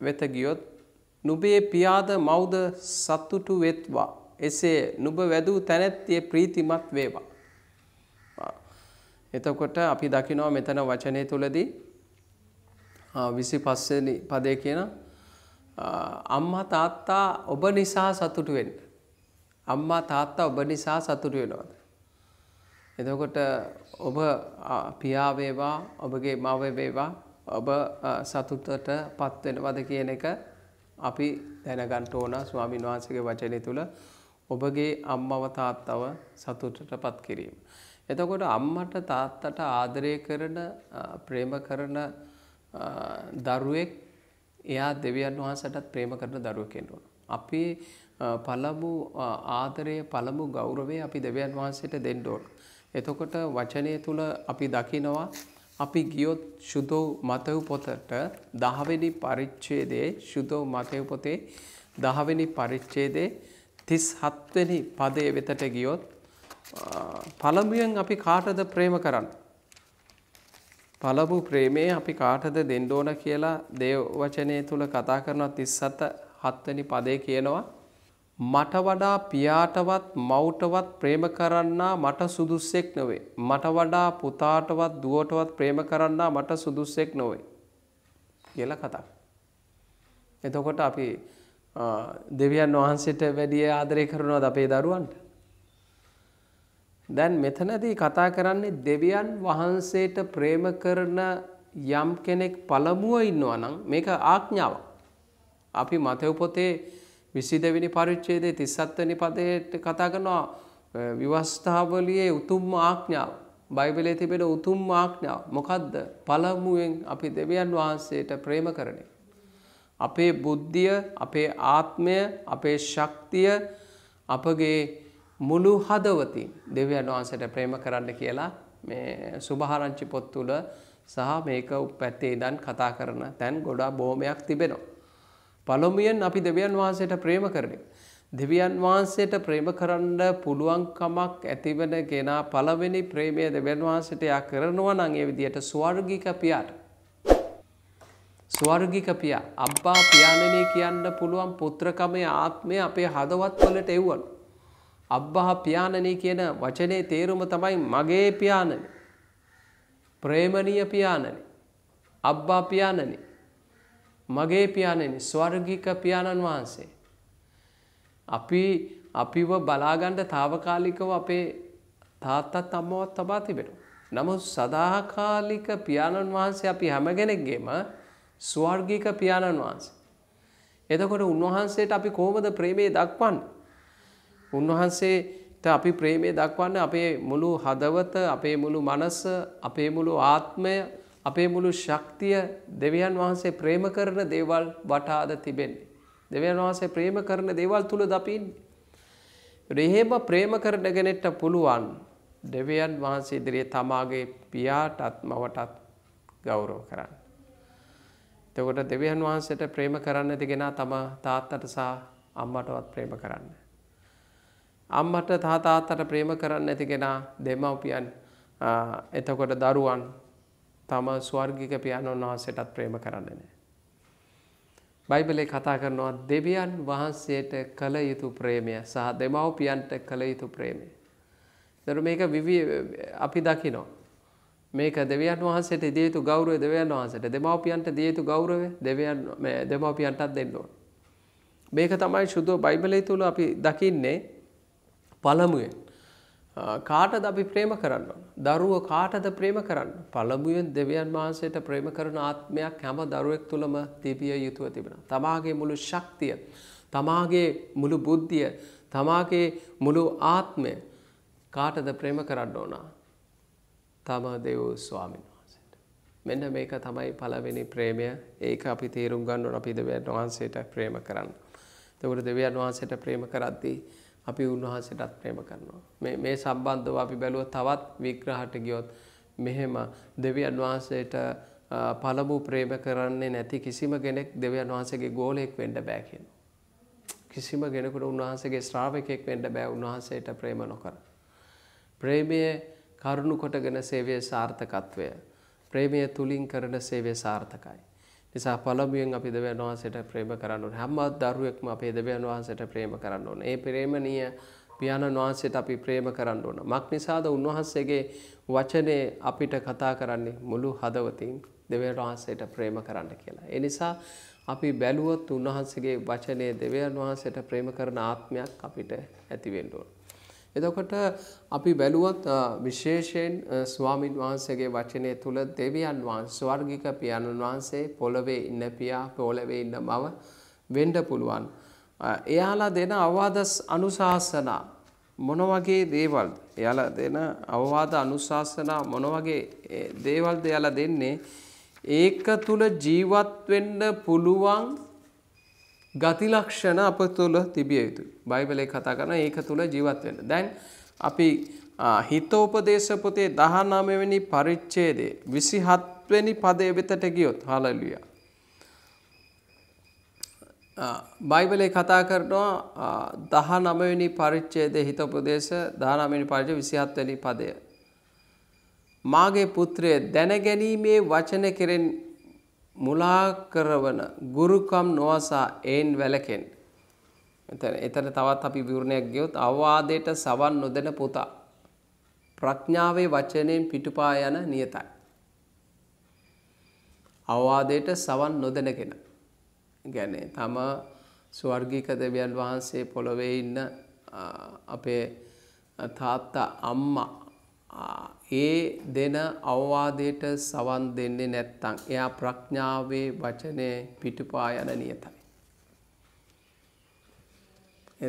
වෙත ගියොත් නුබේ පියාද මවුද සතුටු වෙත්වා. එසේ නුබ වැදූ තැනැත්තිය ප්‍රීතිමත් වේවා. එතකොට අපි දකිනවා මෙතන වචනය තුළදී විසි පස්සනි පදය කියන අම්මා තාත්තා ඔබ නිසා සතුටු වෙන්න. අම්මා තාත්තා ඔබ නිසා සතුටු වෙනවාද. එතකොට ඔබ පියාවේවා ඔබගේ මව වේවා ඔබ සතුටට පත්වෙනවද කියන එක අපි දැනගන්ට ඕන ස්වාමීන් වහන්සේගේ වචනය තුළ ඔබගේ අම්මව තාත්තව සතුටට පත් කිරීම. එතකොට අම්මට තාත්තට ආදරය කරන ප්‍රේම කරන දරුවෙක් එයා දෙවියන් වහන්සටත් ප්‍රේම කරන දරුවකෙන් ඕන. අපි පළමු ආදරය පළමු ගෞරවේ අපි දෙවියන් වහන්සේට දෙන්න ඕන. එතකොට වචනය තුළ අපි දකිනවා අපි ගියොත් ශුදෝ මතව් පොතට දහවෙනි පරිච්ඡේදයේ ශුදෝ මතව් පොතේ දහවෙනි පරිච්ඡේදයේ 37වෙනි පදයේ වෙතට ගියොත් පළමුවෙන් අපි කාටද ප්‍රේම කරන්නේ? පළමු ප්‍රේමේ අපි කාටද දෙන්න ඕන කියලා දේව වචනයේ තුල කතා කරන 37 7වෙනි පදේ කියනවා මට වඩා පියාටවත් මව්ටවත් ප්‍රේම කරන්නා මට සුදුස්සෙක් නොවේ. මට වඩා පුතාටවත් දුවටවත් ප්‍රේම කරන්නා මට සුදුස්සෙක් නොවේ. කියලා කතා. එතකොට අපි දෙවියන් වහන්සේට වැඩිය ආදරය කරනවද අපේ දරුවන්ට? දැන් මෙතනදී කතා කරන්නේ දෙවියන් වහන්සේට ප්‍රේම කරන යම් කෙනෙක් පළමුව ඉන්නවා නම් මේක ආඥාවක්. අපි මතෙව් පොතේ විසි දෙවිනි පරිච්චේදේ තිස්සත්වනි පදයට කතා කරනවා විවස්ථාවලියේ උතුම් ආඥාව බයිබලේ තිබෙන උතුම් ආඥාව මොකක්ද පළමුුවෙන් අපි දෙවියන් වහන්සේට ප්‍රේම කරණය. අපේ බුද්ධිය අපේ ආත්මය අපේ ශක්තිය අපගේ මුළු හදවතින් දෙවියන් වහන්සට ප්‍රේම කරන්න කියලා මේ සුභහරංචි පොත් තුළ සහ මේක පැත්තේ ඉදන් කතා කරන තැන් ගොඩා බෝමයක් තිබෙනවා. පළමුවෙන් අපි දෙවියන් වහන්සේට ප්‍රේම කරන. දෙවියන් වහන්සේට ප්‍රේම කරන්න පුළුවන්කමක් ඇතිවන කෙනා පළවෙනි ප්‍රේමය දෙවියන් වහන්සේට යා කරනවා නම් ඒ විදිහට ස්වර්ගික පියාට ස්වර්ගික පියා අබ්බා පියාණනේ කියන්න පුළුවන් පුත්‍රකමේ ආත්මය අපේ හදවත් වලට එව්වන. අබ්බා පියාණනේ කියන වචනේ තේරුම තමයි මගේ පියාණනේ. ප්‍රේමණීය පියාණනේ. අබ්බා පියාණනේ මගේ පියාණෙනි ස්වර්ගික පියාණන් වහන්සේ. අපි අපිව බලාගණ්ඩ තාවකාලිකව අපේ තාත්තත් අම්මවත් තබා තිබෙන. නමුත් සදාකාලික පියාණන් වහන්සේ අපි හැමගෙනෙක්ගේම ස්වර්ගික පියාණන් වහන්සේ. එතකොට උන්වහන්සේට අපි කෝමද ප්‍රේමේ දක්වන්න. උන්වහන්සේට අපි ප්‍රේමේ දක්වන්න අපේ මුළු හදවත අපේ මුළු මනස අපේ මුළු ආත්මය අපේ මුළු ශක්තිය දෙවියන් වහන්සේ ප්‍රේම කරන දේවල් වටාද තිබෙන්නේ. දෙවියන් වහන්සේ ප්‍රේම කරන දේවල් තුළ දපින්නේ. එහෙම ප්‍රේම කරනගෙනෙට පුළුවන් දෙවියන් වහන්සේ ඉදිරියේ තමාගේ පියාටත් මවටත් ගෞරව කරන්න. එතකොට දෙවියන් වහන්සේට ප්‍රේම කරන්න තිගෙන තම තාත්තට සහ අම්මටවත් ප්‍රේම කරන්න. අම්මට තාතාත්තට ප්‍රේම කරන්න ඇතිගෙන දෙමව්පියන් එතකොට දරුවන් තම ස්වර්ගික පියාණන් වහන්සේටත් ප්‍රේම කරන්නේ නැහැ. බයිබලේ කතා කරනවා දෙවියන් වහන්සේට කළ යුතු ප්‍රේමය සහ දෙමව්පියන්ට කළ යුතු ප්‍රේමය. දර මේක විවි අපි දකිනවා. මේක දෙවියන් වහන්සේට දිය යුතු ගෞරවය දෙවියන් වහන්සේට දෙමව්පියන්ට දිය යුතු ගෞරවය දෙවියන් දෙමව්පියන්ටත් දෙන්න ඕන. මේක තමයි සුදු බයිබලයේ තුල අපි දකින්නේ පළමුවෙන් කාටද අපි ප්‍රේම කරන්න දරුව කාටද ප්‍රේම කරන්න පළමුුවෙන් දෙවියන් වහන්සේට ප්‍රේම කරන ආත්මයක් හැම දරුවෙක් තුළම තිබිය යුතුව තිබෙන. තමාගේ මුළු ශක්තිය තමාගේ මුළු බුද්ධිය තමාගේ මුළු ආත්මය කාටද ප්‍රේම කරන්න ඕනා තම දෙව් ස්වාමින් වහන්සේට. මෙන්න මේක තමයි පළවෙනි ප්‍රේමය ඒක අපි තේරුම් ගන්නවන අපි දෙවියන් වහන්සේට ප්‍රේම කරන්න. තවර දෙවියන් වහන්සේට ප්‍රේම කරද්දී අපි උන්වහන්සේටත් ප්‍රේම කරනවා. මේ සම්බන්ධව අපි බැලුව තවත් විග්‍රහට ගියොත් මෙහෙම දෙවියන් වහන්සේට පළමු ප්‍රේම කරන්නේ නැති කිසිම කෙනෙක් දෙවියන් වහන්සේගේ ගෝලයෙක් වෙන්න බෑ කියන. කිසිම කෙනෙකුට උන්වහන්සේගේ ශ්‍රාවකයෙක් වෙන්න බෑ උන්වහන්සේට ප්‍රේම නොකර. ප්‍රේමය කරුණු කොටගෙන සේවය සාර්ථකත්වය. ප්‍රේමය තුලින් කරන සේවය සාර්ථකයි. නිසා පළමුවෙන් අපි දෙවියන් වහන්සේට ප්‍රේම කරන්න ඕනේ. හැම දරුවෙක්ම අපේ දෙවියන් වහන්සේට ප්‍රේම කරන්න ඕනේ. ඒ ප්‍රේමණීය පියාණන් වහන්සේට අපි ප්‍රේම කරන්න ඕන. මක් නිසාද උන්වහන්සේගේ වචනේ අපිට කතා කරන්නේ මුළු හදවතින් දෙවියන් වහන්සේට ප්‍රේම කරන්න කියලා. ඒ නිසා අපි බැලුවොත් උන්වහන්සේගේ වචනේ දෙවියන් වහන්සේට ප්‍රේම කරන ආත්මයක් අපිට ඇති වෙන්න ඕන. එතකොට අපි බැලුවත් විශේෂයෙන් ස්වාමින් වහන්සේගේ වචනය තුළ දෙවියන් වහන්සේ ස්වර්ගික පියාණන් වහන්සේ පොළවේ ඉන්න පියා පොළවේ ඉන්න මව වෙන්න පුළුවන්. එයාලා දෙන අවවාද අනුශාසනා මොන වගේ දේවල්ද? එයාලා දෙන අවවාද අනුශාසනා මොන වගේ දේවල්ද එයාලා දෙන්නේ? ඒක තුල ජීවත් වෙන්න පුළුවන් ගති ලක්ෂණ අප තුළ තිබිය යුතුයි. බයිබලයේ කතා කරන ඒක තුළ ජීවත් වෙන්න. දැන් අපි හිතෝපදේශ පොතේ 19 වෙනි පරිච්ඡේදයේ 27 වෙනි පදයේ වෙතට ගියොත් හලලුයා. බයිබලයේ කතා කරනවා 19 වෙනි පරිච්ඡේදයේ හිතෝපදේශ 19 වෙනි පරිච්ඡේද 27 වෙනි පදය. මාගේ පුත්‍රය දැනගැනීමේ වචන කෙරෙන් මුලා කරවන ගුරුකම් නොවසා එයින් වැළකෙන්න. එතන එතන තවත් අපි විවරණයක් ගියොත් අවවාදයට සවන් නොදෙන පුතා ප්‍රඥාවේ වචනයෙන් පිටුපා යන නියතයි. අවවාදයට සවන් නොදෙන කෙනා. කියන්නේ තම ස්වර්ගික දෙවියන් වහන්සේ පොළොවේ ඉන්න අපේ තාත්තා අම්මා ඒ දෙන අවවාදයට සවන් දෙන්නේ නැත්තං එයා ප්‍රඥාවේ වචනය පිටුපා යන නියතයි.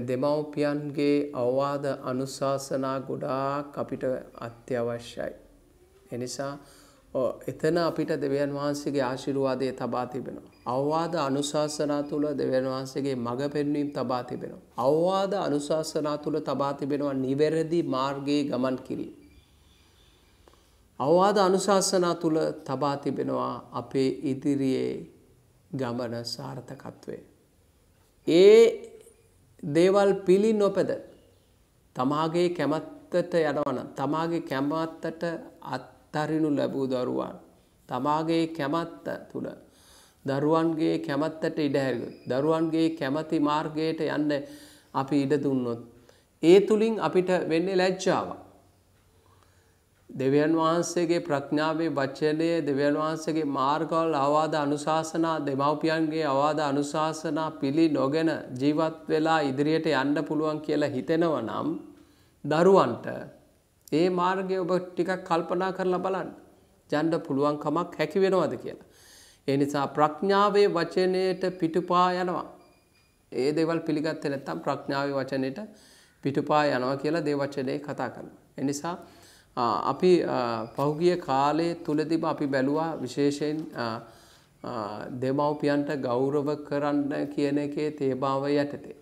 දෙමව්පියන්ගේ අවවාද අනුශාසනා ගොඩාක් අපිට අත්‍යවශ්‍යයි. එනිසා එතන අපිට දෙවියන් වහන්සේගේ ආශිර්වාදය තබා තිබෙනවා. අවවාද අනුශාසනා තුළ දෙවියන් වහන්සේගේ මඟ පෙන්වීම තබා තිබෙනවා. අවවාද අනුශාසනා තුළ තබා තිබෙනවා නිවැරදි මාර්ගයේ ගමන් කිරීම. අවවාද අනුශාසනා තුළ තබා තිබෙනවා අපේ ඉදිරියේ ගමන සාර්ථකත්වය. ඒ දේවල් පිළි නොපෙද තමාගේ කැමත්තට යනවන තමාගේ කැමත්තට අත්තරිනු ලැබූ දරුවන් තමාගේ කැමත්ත තුළ දරුවන්ගේ කැමත්තට ඉඩහැරග දරුවන්ගේ කැමති මාර්ගයට යන්න අපි ඉඩ දුන්නොත් ඒ තුළින් අපිට වෙන්නේ ලැජ්ජාවක් දෙවියන් වහන්සේගේ ප්‍රඥාවේ වචනය දෙවියන් වහන්සේගේ මාර්ගවල් අවවාද අනුශාසනා දෙමව්පියන්ගේ අවවාද අනුශාසනා පිළි නොගෙන ජීවත් වෙලා ඉදිරියට යන්න පුළුවන් කියලා හිතෙනව නම් දරුවන්ට ඒ මාර්ගය ඔබ ටිකක් කල්පනා කරලා බලන්න යන්න පුළුවන් කමක් හැකි වෙනවද කියලා. ඒ නිසා ප්‍රඥාවේ වචනයට පිටුපා යනවා. ඒ දේවල් පිළිගත්තේ නැත්නම් ප්‍රඥාවේ වචනයට පිටුපා යනවා කියලා දේ වචනේ කතා කරනවා. ඒ නිසා අපි පහුගිය කාලය තුළදිම අපි බැලුවා විශේෂයෙන් දෙමව්පියන්ට ගෞරව කරන්න කියන එකේ තේමාව යටතේ.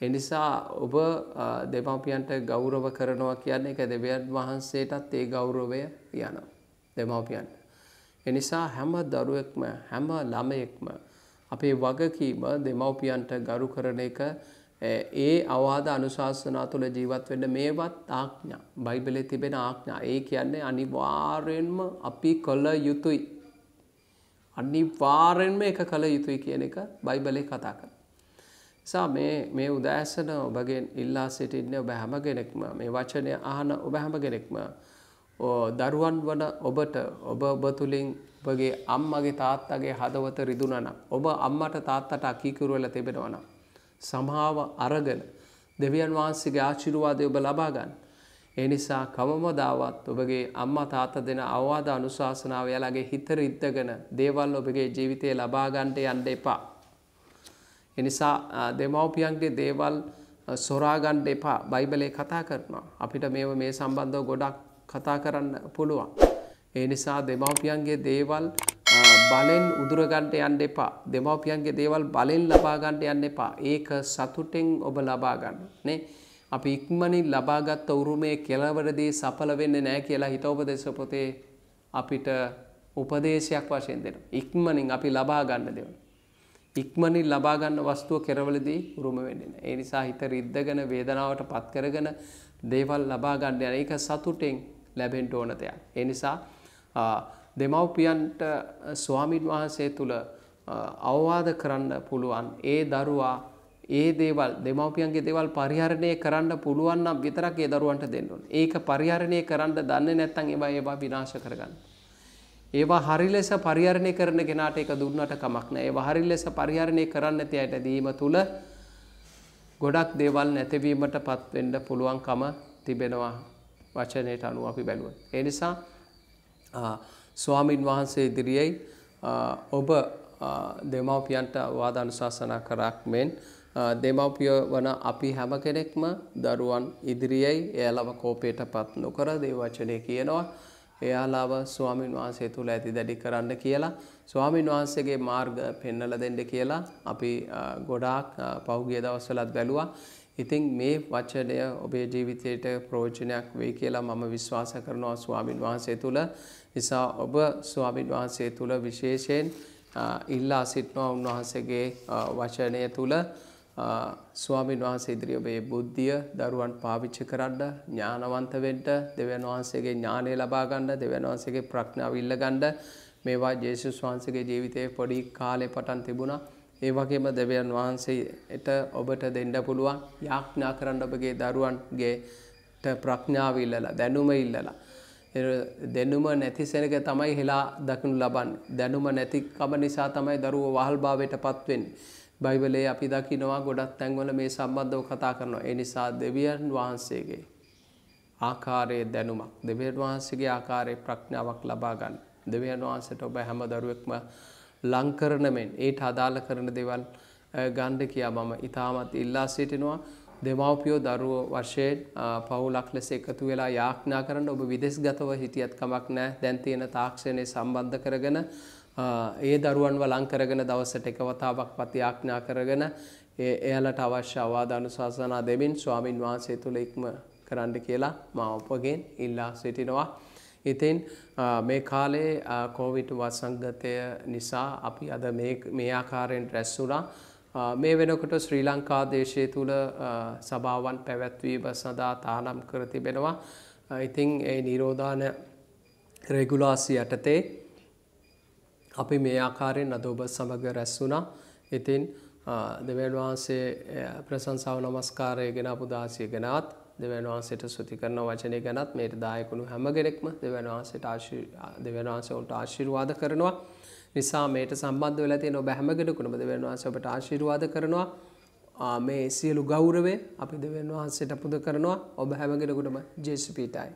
එනිසා ඔබ දෙමව්පියන්ට ගෞරව කරනවා කියන්නේ එක දෙවියන් වහන්සේටත් ඒ ගෞරවය යනවා දෙමව්පියන්ට. එනිසා හැම දරුවෙක්ම හැම ළමයෙක්ම අපේ වගකීම දෙමව්පියන්ට ගරු කරන එක ඒ අවවාද අනුශාසනා තුළ ජීවත් වෙන්න මේවත් ආඥා. බයිබලේ තිබෙන ආඥා. ඒ කියන්නේ අනිවාර්යෙන්ම අපි කළ යුතුයි. අනිවාර්යෙන්ම එක කළ යුතුයි කියන එක බයිබලේ කතා කරනවා. නිසා මේ මේ උදෑසන ඔබගෙන් ඉල්ලා සිටින්නේ ඔබ හැම කෙනෙක්ම මේ වචනය අහන ඔබ හැම කෙනෙක්ම දරුවන් වන ඔබට ඔබ ඔබ තුලින් ඔබගේ අම්මගේ තාත්තගේ හදවත රිදුනා නම් ඔබ අම්මට තාත්තට අකීකරු වෙලා තිබෙනවා නම් සමාව අරගෙන දෙවියන් වහන්සේගේ ආශිර්වාදය ඔබ ලබා ගන්න. ඒ නිසා කවමදාවත් ඔබගේ අම්මා තාත්තා දෙන අවවාද අනුශාසනාව එයාලගේ හිත රිද්දගෙන දේවල් ඔබගේ ජීවිතේ ලබා ගන්නට යන්න එපා. ඒ නිසා දෙමව්පියන්ගේ දේවල් සොරා ගන්න එපා. බයිබලයේ කතා කරනවා. අපිට මේව මේ සම්බන්ධව ගොඩක් කතා කරන්න පුළුවන්. ඒ නිසා දෙමව්පියන්ගේ දේවල් බලෙන් උදුරගන්ට යන්න එපා. දෙමව්පියන්ගේ දේවල් බලෙන් ලබා ගන්නට යන්න එපා. ඒක සතුටෙන් ඔබ ලබා ගන්න. නේ? අපි ඉක්මනින් ලබාගත් උරුමේ කෙලවරදී සඵල වෙන්නේ නැහැ කියලා හිතෝපදේශ පොතේ අපිට උපදේශයක් වශයෙන් දෙනවා. ඉක්මනින් අපි ලබා ගන්න දේවල්. ඉක්මනින් ලබා ගන්න වස්තුව කෙරවලදී උරුම වෙන්නේ නැහැ. ඒ නිසා හිත රිද්දගෙන වේදනාවට පත් කරගෙන දේවල් ලබා ගන්න යන ඒක සතුටෙන් ලැබෙන්න ඕන දෙයක්. ඒ නිසා දෙමව්පියන්ට ස්වාමින් වහන්සේ තුල අවවාද කරන්න පුළුවන් ඒ දරුවා ඒ දේවල් දෙමව්පියන්ගේ දේවල් පරිහරණය කරන්න පුළුවන් නම් විතරක් ඒ දරුවන්ට දෙන්න ඕනේ. ඒක පරිහරණය කරන්න දන්නේ නැත්නම් ඒවා ඒවා විනාශ කරගන්න. ඒවා හරි ලෙස පරිහරණය කරන කෙනාට ඒක දුන්නට කමක් නැහැ. ඒවා හරි ලෙස පරිහරණය කරන්න නැති අයට දීම තුල ගොඩක් දේවල් නැතිවීමටපත් වෙන්න පුළුවන්කම තිබෙනවා වචනයට අනුව අපි බැලුවොත්. ඒ නිසා ස්වාමින් වහන්සේ ඉදිරියේ ඔබ දෙමව්පියන්ට වාදානුශාසනා කරක් මෙන් දෙමව්පිය වන අපි හැම කෙනෙක්ම දරුවන් ඉදිරියයි එයාලව කෝපයට පත් නොකර දේවචනය කියනවා. එයාලාව ස්වාමින් වහන්සේ තුළ ඇති දැඩි කරන්න කියලා ස්වාමින් වහන්සේගේ මාර්ග පෙන්නල දෙන්න කියලා අපි ගොඩාක් පහුගිය දවස්වලත් බැලුවා. ඉතින් මේ වචනය ඔබේ ජීවිතයට ප්‍රෝජනයක් වෙයි කියලා මම විශ්වාස කරනවා ස්වාමින් වහන්සේ තුළ නිසා ඔබ ස්වාමින් වහන්සේ තුළ විශේෂයෙන් ඉල්ලා සිටනවා උන්වහන්සේගේ වචනය තුළ ස්වාමින් වහන්සේ ඉදිරි ඔබේ බුද්ධිය දරුවන් පාවිච්චි කරන්න ඥානවන්ත වෙන්න දෙවියන් වහන්සේගේ ඥානය ලබා ගන්න දෙවියන් වහන්සේගේ ප්‍රඥාව ඉල්ල ගන්න. මේවා ජේසුස් වහන්සේගේ ජීවිතයේ පොඩි කාලේ පටන් තිබුණා. ඒ වගේම දෙවියන් වහන්සේට ඔබට දෙන්න පුළුවන් යාඥා කරන්න ඔබගේ දරුවන්ගේ ප්‍රඥාව ඉල්ලලා දැනුම ඉල්ලලා. දැනුම නැති සෙනක තමයි හෙලා දකිනු ලබන්නේ දැනුම නැතිකම නිසා තමයි දරුවෝ වහල්භාවයට පත් වෙන්නේ බයිබලයේ අපි දකිනවා ගොඩක් තැන්වල මේ සම්බන්ධව කතා කරනවා. ඒ නිසා දෙවියන් වහන්සේගේ ආකාරයේ දැනුමක් දෙවියන් වහන්සේගේ ආකාරයේ ප්‍රඥාවක් ලබා ගන්න. දෙවියන් වහන්සේට ඔබ හැම දරුවෙක්ම ලං කරන මෙන් ඒට අදාළ කරන දේවල් ගන්න කියා මම ඊටමත් ඉල්ලා සිටිනවා. දෙමව්පියෝ දරුවෝ වශයෙන් පවුලක් ලෙස එකතු වෙලා යාඥා කරන්න ඔබ විදේශගතව හිටියත් කමක් නැහැ. දැන් තියෙන තාක්ෂණය සම්බන්ධ කරගෙන ඒ දරුවන්ව ලං කරගෙන දවසට එක වතාවක් පති ආඥා කරගෙන එයාලට අවශ්‍ය අවවාද අනුශාසනා දෙමින් ස්වාමින් වහන්සේ තුල ඉක්ම කරන්න කියලා මා ඔබගෙන් ඉල්ලා සිටිනවා. ඉතින් මේ කාලේ කෝවිඩ් වසංගතය නිසා අපි අද මේ ආකාරයෙන් රැස් වුණා. මේ වෙනකොට ශ්‍රී ලංකා දේශය තුළ සභාවන් පැවැත්වීම සඳහා තානම් කර තිබෙනවා. ඉතින් ඒ නිරෝධාන රෙගුලාසි යටතේ අපි මේ ආකාරයෙන් අද ඔබ සමග රැස් වුණා. ඉතින් දෙවියන් වහන්සේ ප්‍රශංසාව නමස්කාරය ගෙන අපු දාසිය ගෙනත් දෙවියන් වහන්සේට ස්තුති කරන වචනය ගැනත් මේට දායකුණු හැම කෙනෙක්ම දෙවියන් වහන්සේට දෙවියන් වහන්සේ උන්ට ආශිර්වාද කරනවා. නිසා මේට සම්බන්ධ වෙලා තියෙන ඔබ හැම කෙනෙකුටම දෙවියන් වහන්සේ ඔබට ආශිර්වාද කරනවා. මේ සියලු ගෞරවය අපි දෙවියන් වහන්සේට පුද කරනවා. ඔබ හැම කෙනෙකුටම ජේසුස් පීඨයි.